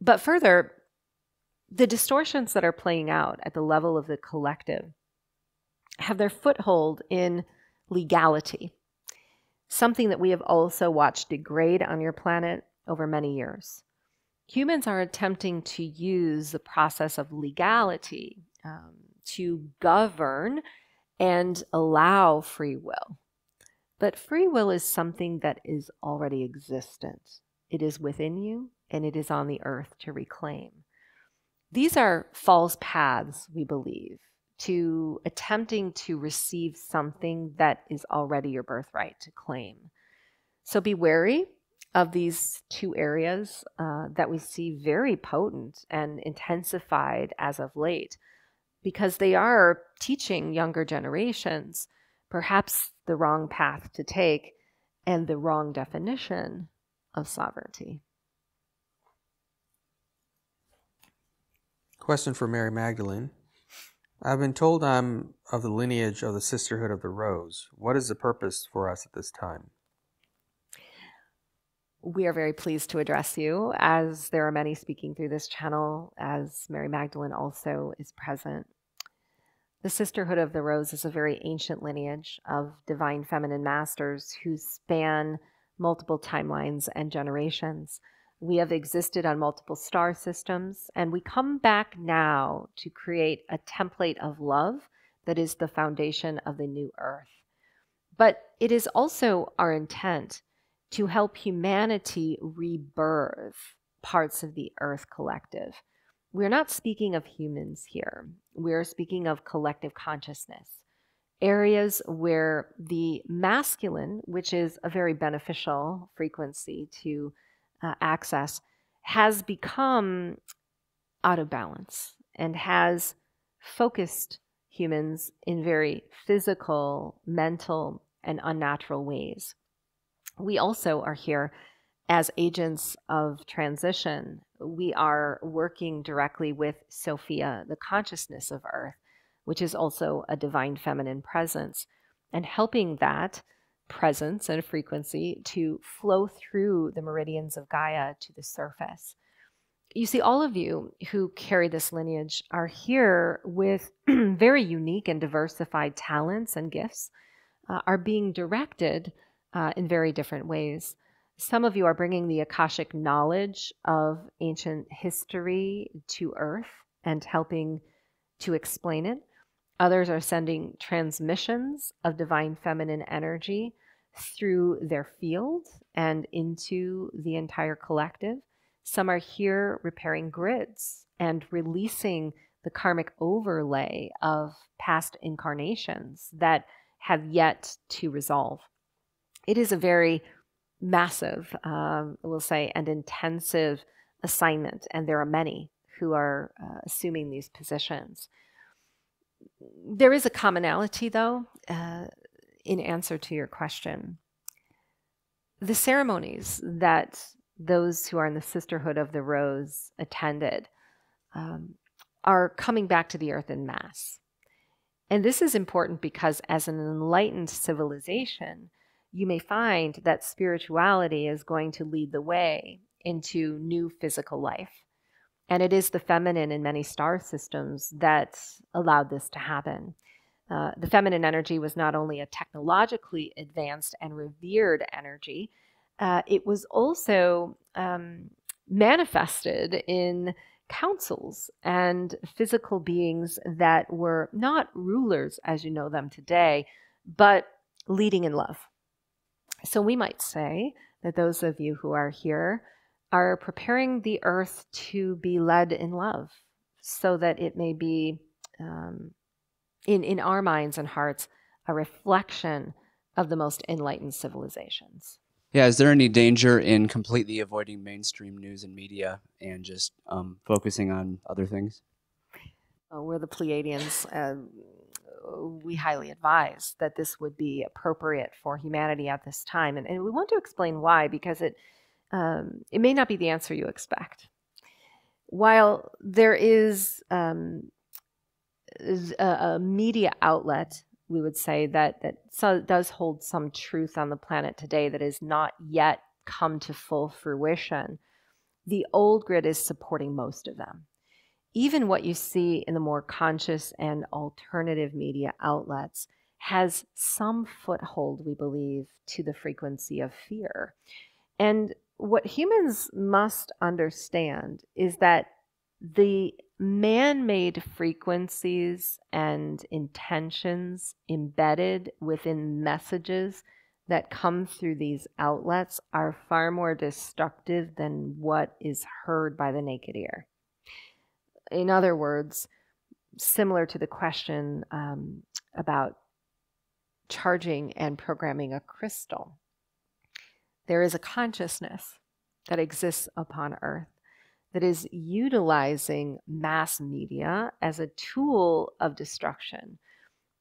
But further, the distortions that are playing out at the level of the collective have their foothold in legality, something that we have also watched degrade on your planet over many years. Humans are attempting to use the process of legality um, to govern and allow free will. But free will is something that is already existent. It is within you and it is on the earth to reclaim. These are false paths, we believe, to attempting to receive something that is already your birthright to claim. So be wary of these two areas uh, that we see very potent and intensified as of late, because they are teaching younger generations perhaps the wrong path to take and the wrong definition of sovereignty. Question for Mary Magdalene. I've been told I'm of the lineage of the Sisterhood of the Rose. What is the purpose for us at this time? We are very pleased to address you, as there are many speaking through this channel, as Mary Magdalene also is present. The Sisterhood of the Rose is a very ancient lineage of divine feminine masters who span multiple timelines and generations. We have existed on multiple star systems, and we come back now to create a template of love that is the foundation of the new earth. But it is also our intent to help humanity rebirth parts of the earth collective. We're not speaking of humans here, we're speaking of collective consciousness. Areas where the masculine, which is a very beneficial frequency to uh, access has become out of balance and has focused humans in very physical, mental, and unnatural ways. We also are here as agents of transition. We are working directly with Sophia, the consciousness of Earth, which is also a divine feminine presence, and helping that presence and frequency to flow through the meridians of Gaia to the surface. You see, all of you who carry this lineage are here with very unique and diversified talents and gifts, uh, are being directed uh, in very different ways. Some of you are bringing the Akashic knowledge of ancient history to Earth and helping to explain it. Others are sending transmissions of divine feminine energy through their field and into the entire collective. Some are here repairing grids and releasing the karmic overlay of past incarnations that have yet to resolve. It is a very massive, um, we'll say, and intensive assignment, and there are many who are uh, assuming these positions. There is a commonality, though, uh, in answer to your question. The ceremonies that those who are in the Sisterhood of the Rose attended um, are coming back to the earth in mass. And this is important because, as an enlightened civilization, you may find that spirituality is going to lead the way into new physical life. And it is the feminine in many star systems that allowed this to happen. Uh, the feminine energy was not only a technologically advanced and revered energy, uh, it was also um, manifested in councils and physical beings that were not rulers as you know them today, but leading in love. So we might say that those of you who are here are preparing the earth to be led in love so that it may be, um, in, in our minds and hearts, a reflection of the most enlightened civilizations. Yeah, is there any danger in completely avoiding mainstream news and media and just um, focusing on other things? Uh, we're the Pleiadians. Uh, we highly advise that this would be appropriate for humanity at this time. And, and we want to explain why, because it, um, it may not be the answer you expect. While there is um, a, a, media outlet, we would say, that, that so does hold some truth on the planet today that has not yet come to full fruition, the old grid is supporting most of them even what you see in the more conscious and alternative media outlets has some foothold, we believe, to the frequency of fear. And what humans must understand is that the man made frequencies and intentions embedded within messages that come through these outlets are far more destructive than what is heard by the naked ear. In other words, similar to the question um, about charging and programming a crystal, there is a consciousness that exists upon Earth that is utilizing mass media as a tool of destruction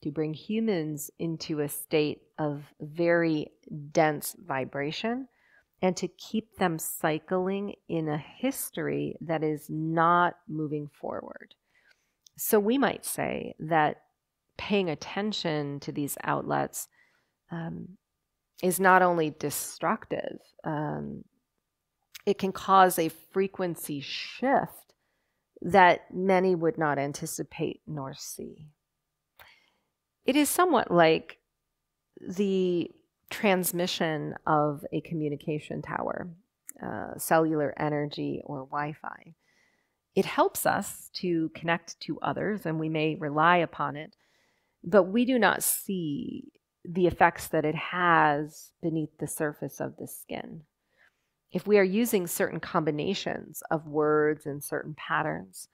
to bring humans into a state of very dense vibration and to keep them cycling in a history that is not moving forward. So we might say that paying attention to these outlets um, is not only destructive, um, it can cause a frequency shift that many would not anticipate nor see. It is somewhat like the transmission of a communication tower, uh, cellular energy, or Wi Fi. It helps us to connect to others, and we may rely upon it, but we do not see the effects that it has beneath the surface of the skin. If we are using certain combinations of words and certain patterns,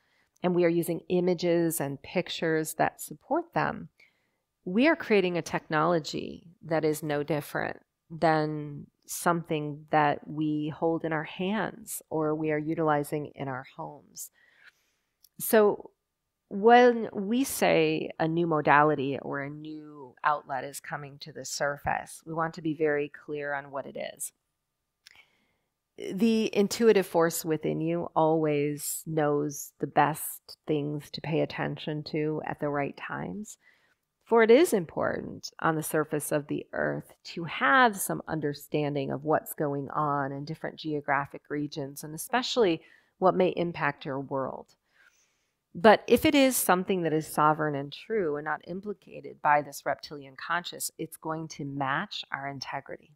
and we are using images and pictures that support them, we are creating a technology that is no different than something that we hold in our hands or we are utilizing in our homes. So, when we say a new modality or a new outlet is coming to the surface, we want to be very clear on what it is. The intuitive force within you always knows the best things to pay attention to at the right times. For it is important on the surface of the earth to have some understanding of what's going on in different geographic regions and especially what may impact your world. But if it is something that is sovereign and true and not implicated by this reptilian conscious, it's going to match our integrity.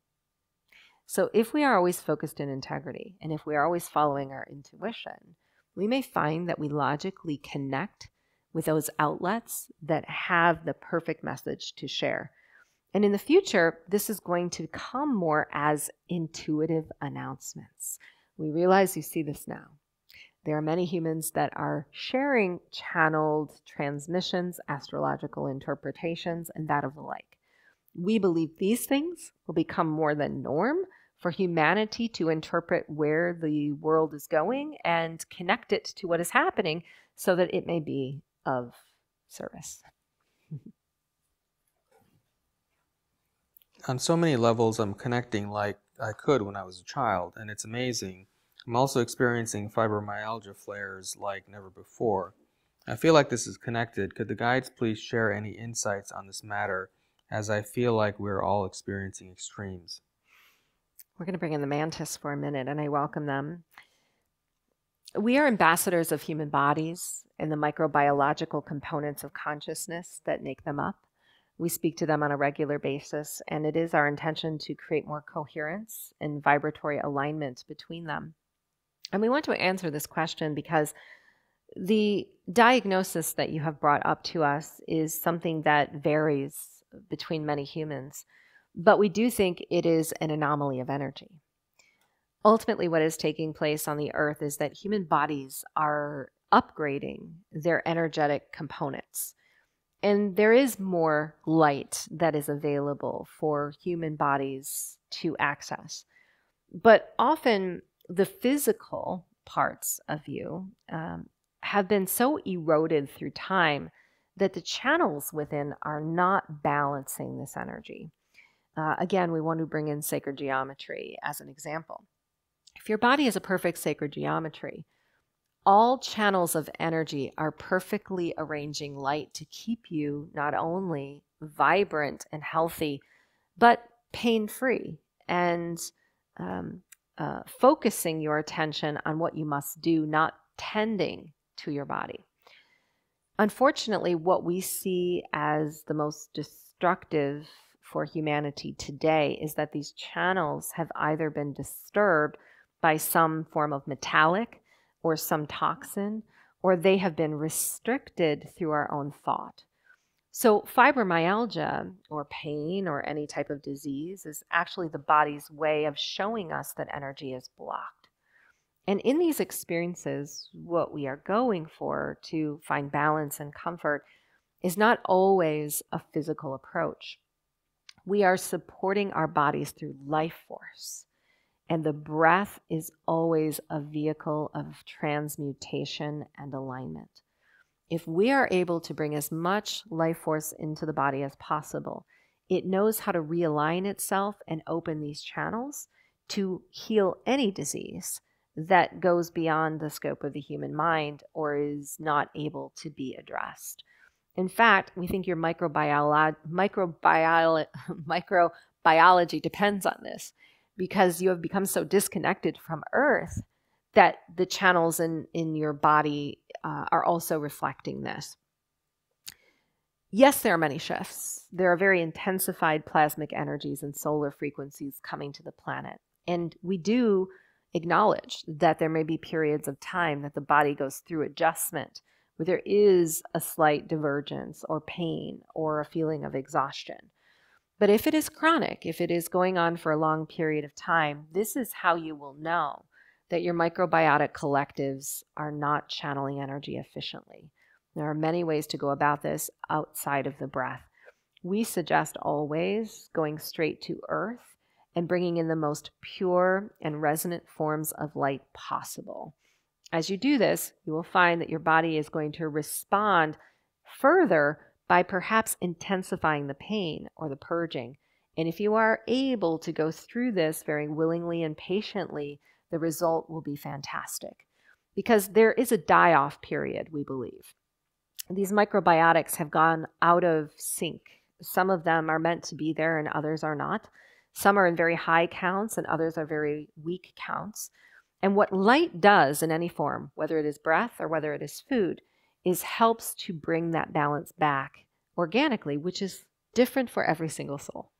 So if we are always focused in integrity and if we are always following our intuition, we may find that we logically connect with those outlets that have the perfect message to share. And in the future, this is going to come more as intuitive announcements. We realize you see this now. There are many humans that are sharing channeled transmissions, astrological interpretations, and that of the like. We believe these things will become more the norm for humanity to interpret where the world is going and connect it to what is happening so that it may be of service. On so many levels, I'm connecting like I could when I was a child, and it's amazing. I'm also experiencing fibromyalgia flares like never before. I feel like this is connected. Could the guides please share any insights on this matter, as I feel like we're all experiencing extremes? We're going to bring in the mantis for a minute, and I welcome them we are ambassadors of human bodies and the microbiological components of consciousness that make them up. We speak to them on a regular basis, and it is our intention to create more coherence and vibratory alignment between them. And we want to answer this question because the diagnosis that you have brought up to us is something that varies between many humans, but we do think it is an anomaly of energy ultimately what is taking place on the earth is that human bodies are upgrading their energetic components. And there is more light that is available for human bodies to access. But often the physical parts of you um, have been so eroded through time that the channels within are not balancing this energy. Uh, again, we want to bring in sacred geometry as an example. If your body is a perfect sacred geometry, all channels of energy are perfectly arranging light to keep you not only vibrant and healthy, but pain free and um, uh, focusing your attention on what you must do, not tending to your body. Unfortunately, what we see as the most destructive for humanity today is that these channels have either been disturbed by some form of metallic or some toxin, or they have been restricted through our own thought. So, fibromyalgia or pain or any type of disease is actually the body's way of showing us that energy is blocked. And in these experiences, what we are going for to find balance and comfort is not always a physical approach. We are supporting our bodies through life force. And the breath is always a vehicle of transmutation and alignment. If we are able to bring as much life force into the body as possible, it knows how to realign itself and open these channels to heal any disease that goes beyond the scope of the human mind or is not able to be addressed. In fact, we think your microbiolo- microbiolo- microbiology depends on this because you have become so disconnected from earth that the channels in, in your body uh, are also reflecting this. Yes, there are many shifts. There are very intensified plasmic energies and solar frequencies coming to the planet. And we do acknowledge that there may be periods of time that the body goes through adjustment where there is a slight divergence or pain or a feeling of exhaustion. But if it is chronic, if it is going on for a long period of time, this is how you will know that your microbiotic collectives are not channeling energy efficiently. There are many ways to go about this outside of the breath. We suggest always going straight to earth and bringing in the most pure and resonant forms of light possible. As you do this, you will find that your body is going to respond further by perhaps intensifying the pain or the purging. And if you are able to go through this very willingly and patiently, the result will be fantastic. Because there is a die off period, we believe. These microbiotics have gone out of sync. Some of them are meant to be there and others are not. Some are in very high counts and others are very weak counts. And what light does in any form, whether it is breath or whether it is food, is helps to bring that balance back organically, which is different for every single soul.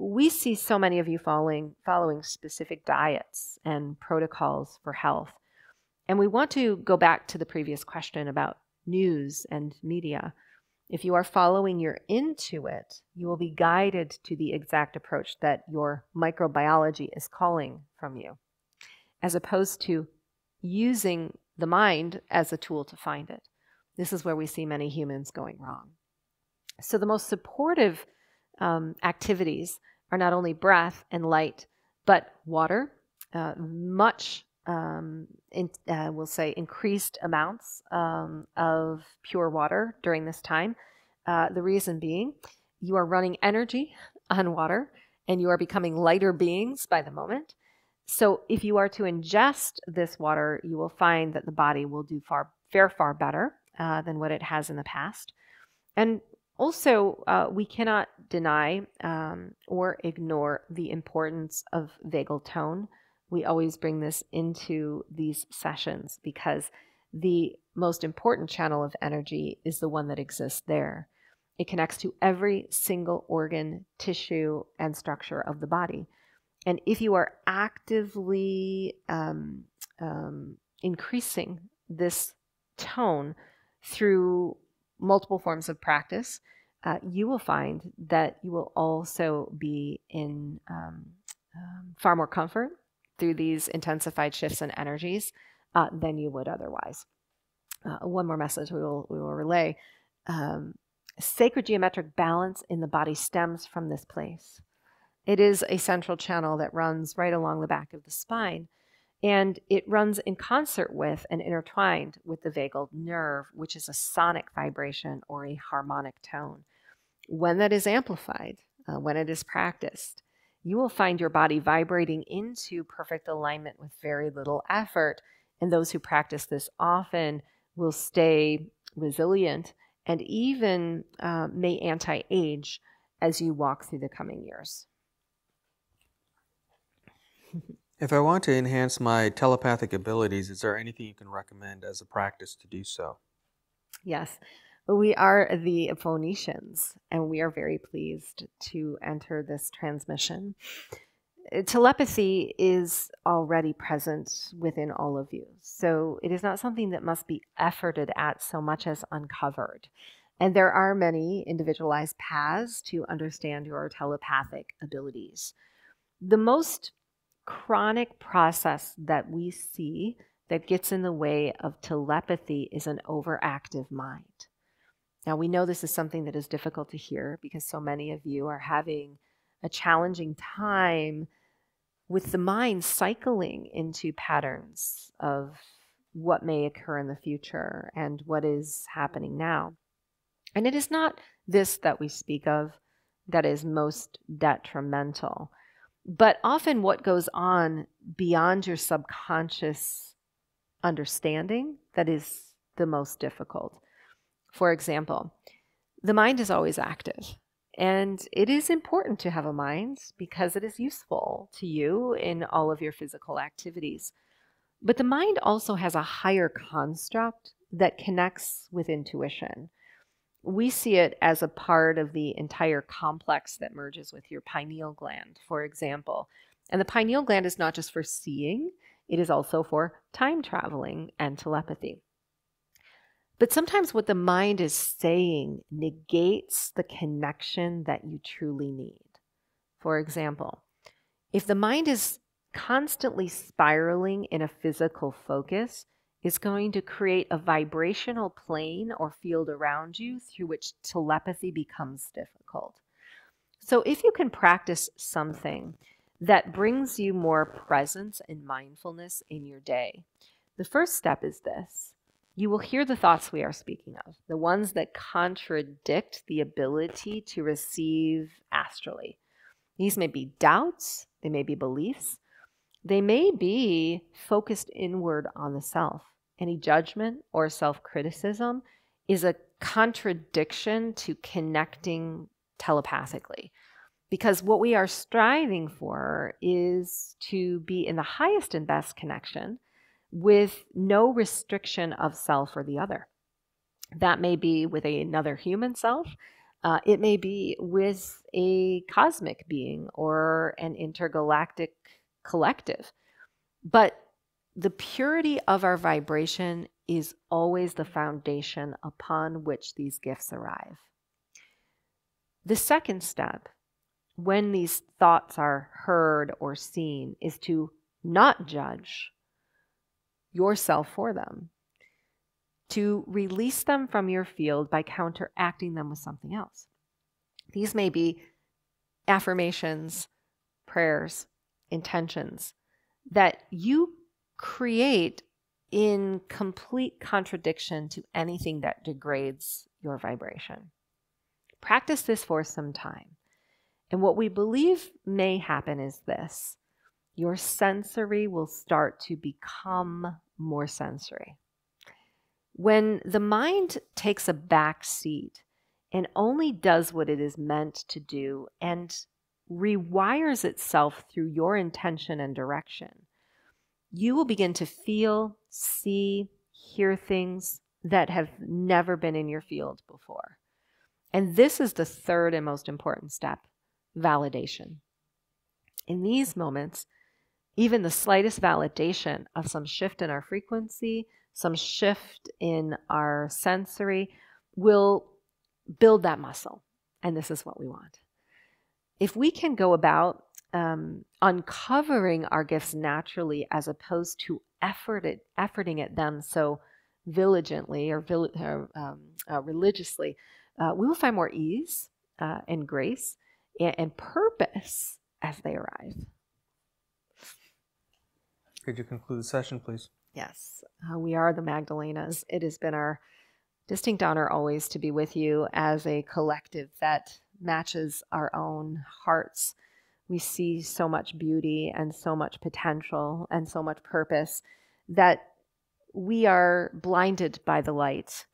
We see so many of you following following specific diets and protocols for health. And we want to go back to the previous question about news and media. If you are following your intuit, you will be guided to the exact approach that your microbiology is calling from you, as opposed to using the mind as a tool to find it. This is where we see many humans going wrong. So, the most supportive um, activities are not only breath and light, but water, uh, much, um, in, uh, we'll say, increased amounts um, of pure water during this time. Uh, the reason being, you are running energy on water and you are becoming lighter beings by the moment. So, if you are to ingest this water, you will find that the body will do far, fare far better uh, than what it has in the past. And also, uh, we cannot deny um, or ignore the importance of vagal tone. We always bring this into these sessions because the most important channel of energy is the one that exists there. It connects to every single organ, tissue, and structure of the body. And if you are actively um, um, increasing this tone through multiple forms of practice, uh, you will find that you will also be in um, um, far more comfort through these intensified shifts in energies uh, than you would otherwise. Uh, one more message we will we will relay. Um, Sacred geometric balance in the body stems from this place. It is a central channel that runs right along the back of the spine. And it runs in concert with and intertwined with the vagal nerve, which is a sonic vibration or a harmonic tone. When that is amplified, uh, when it is practiced, you will find your body vibrating into perfect alignment with very little effort. And those who practice this often will stay resilient and even uh, may anti age as you walk through the coming years. If I want to enhance my telepathic abilities, is there anything you can recommend as a practice to do so? Yes, we are the Phoenicians, and we are very pleased to enter this transmission. Uh, telepathy is already present within all of you, so it is not something that must be efforted at so much as uncovered. And there are many individualized paths to understand your telepathic abilities. The most chronic process that we see that gets in the way of telepathy is an overactive mind. Now, we know this is something that is difficult to hear because so many of you are having a challenging time with the mind cycling into patterns of what may occur in the future and what is happening now. And it is not this that we speak of that is most detrimental. But often, what goes on beyond your subconscious understanding that is the most difficult. For example, the mind is always active. And it is important to have a mind because it is useful to you in all of your physical activities. But the mind also has a higher construct that connects with intuition we see it as a part of the entire complex that merges with your pineal gland, for example. And the pineal gland is not just for seeing, it is also for time traveling and telepathy. But sometimes what the mind is saying negates the connection that you truly need. For example, if the mind is constantly spiraling in a physical focus, is going to create a vibrational plane or field around you through which telepathy becomes difficult. So, if you can practice something that brings you more presence and mindfulness in your day, the first step is this you will hear the thoughts we are speaking of, the ones that contradict the ability to receive astrally. These may be doubts, they may be beliefs, they may be focused inward on the self. Any judgment or self criticism is a contradiction to connecting telepathically. Because what we are striving for is to be in the highest and best connection with no restriction of self or the other. That may be with a, another human self, uh, it may be with a cosmic being or an intergalactic collective. But the purity of our vibration is always the foundation upon which these gifts arrive. The second step, when these thoughts are heard or seen, is to not judge yourself for them, to release them from your field by counteracting them with something else. These may be affirmations, prayers, intentions that you create in complete contradiction to anything that degrades your vibration. Practice this for some time. And what we believe may happen is this your sensory will start to become more sensory. When the mind takes a back seat and only does what it is meant to do and rewires itself through your intention and direction, you will begin to feel, see, hear things that have never been in your field before. And this is the third and most important step validation. In these moments, even the slightest validation of some shift in our frequency, some shift in our sensory, will build that muscle. And this is what we want if we can go about um, uncovering our gifts naturally as opposed to efforted, efforting at them so diligently or, or um, uh, religiously, uh, we will find more ease uh, and grace and, and purpose as they arrive. could you conclude the session, please? Yes, uh, we are the Magdalenas. It has been our distinct honor always to be with you as a collective that matches our own hearts. We see so much beauty and so much potential and so much purpose that we are blinded by the light.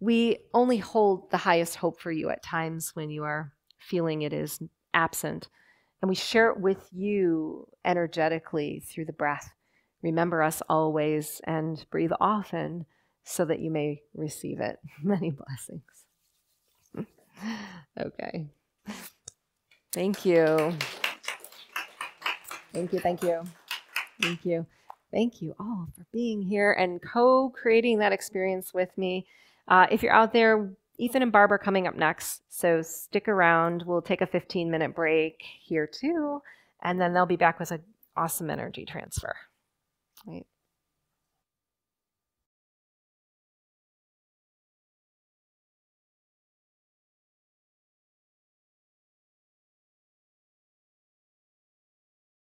We only hold the highest hope for you at times when you are feeling it is absent. And we share it with you energetically through the breath. Remember us always and breathe often so that you may receive it. Many blessings. Okay. Thank you. Thank you. Thank you. Thank you. Thank you all for being here and co creating that experience with me. Uh, if you're out there, Ethan and Barb are coming up next. So stick around. We'll take a 15 minute break here too. And then they'll be back with an awesome energy transfer. Right.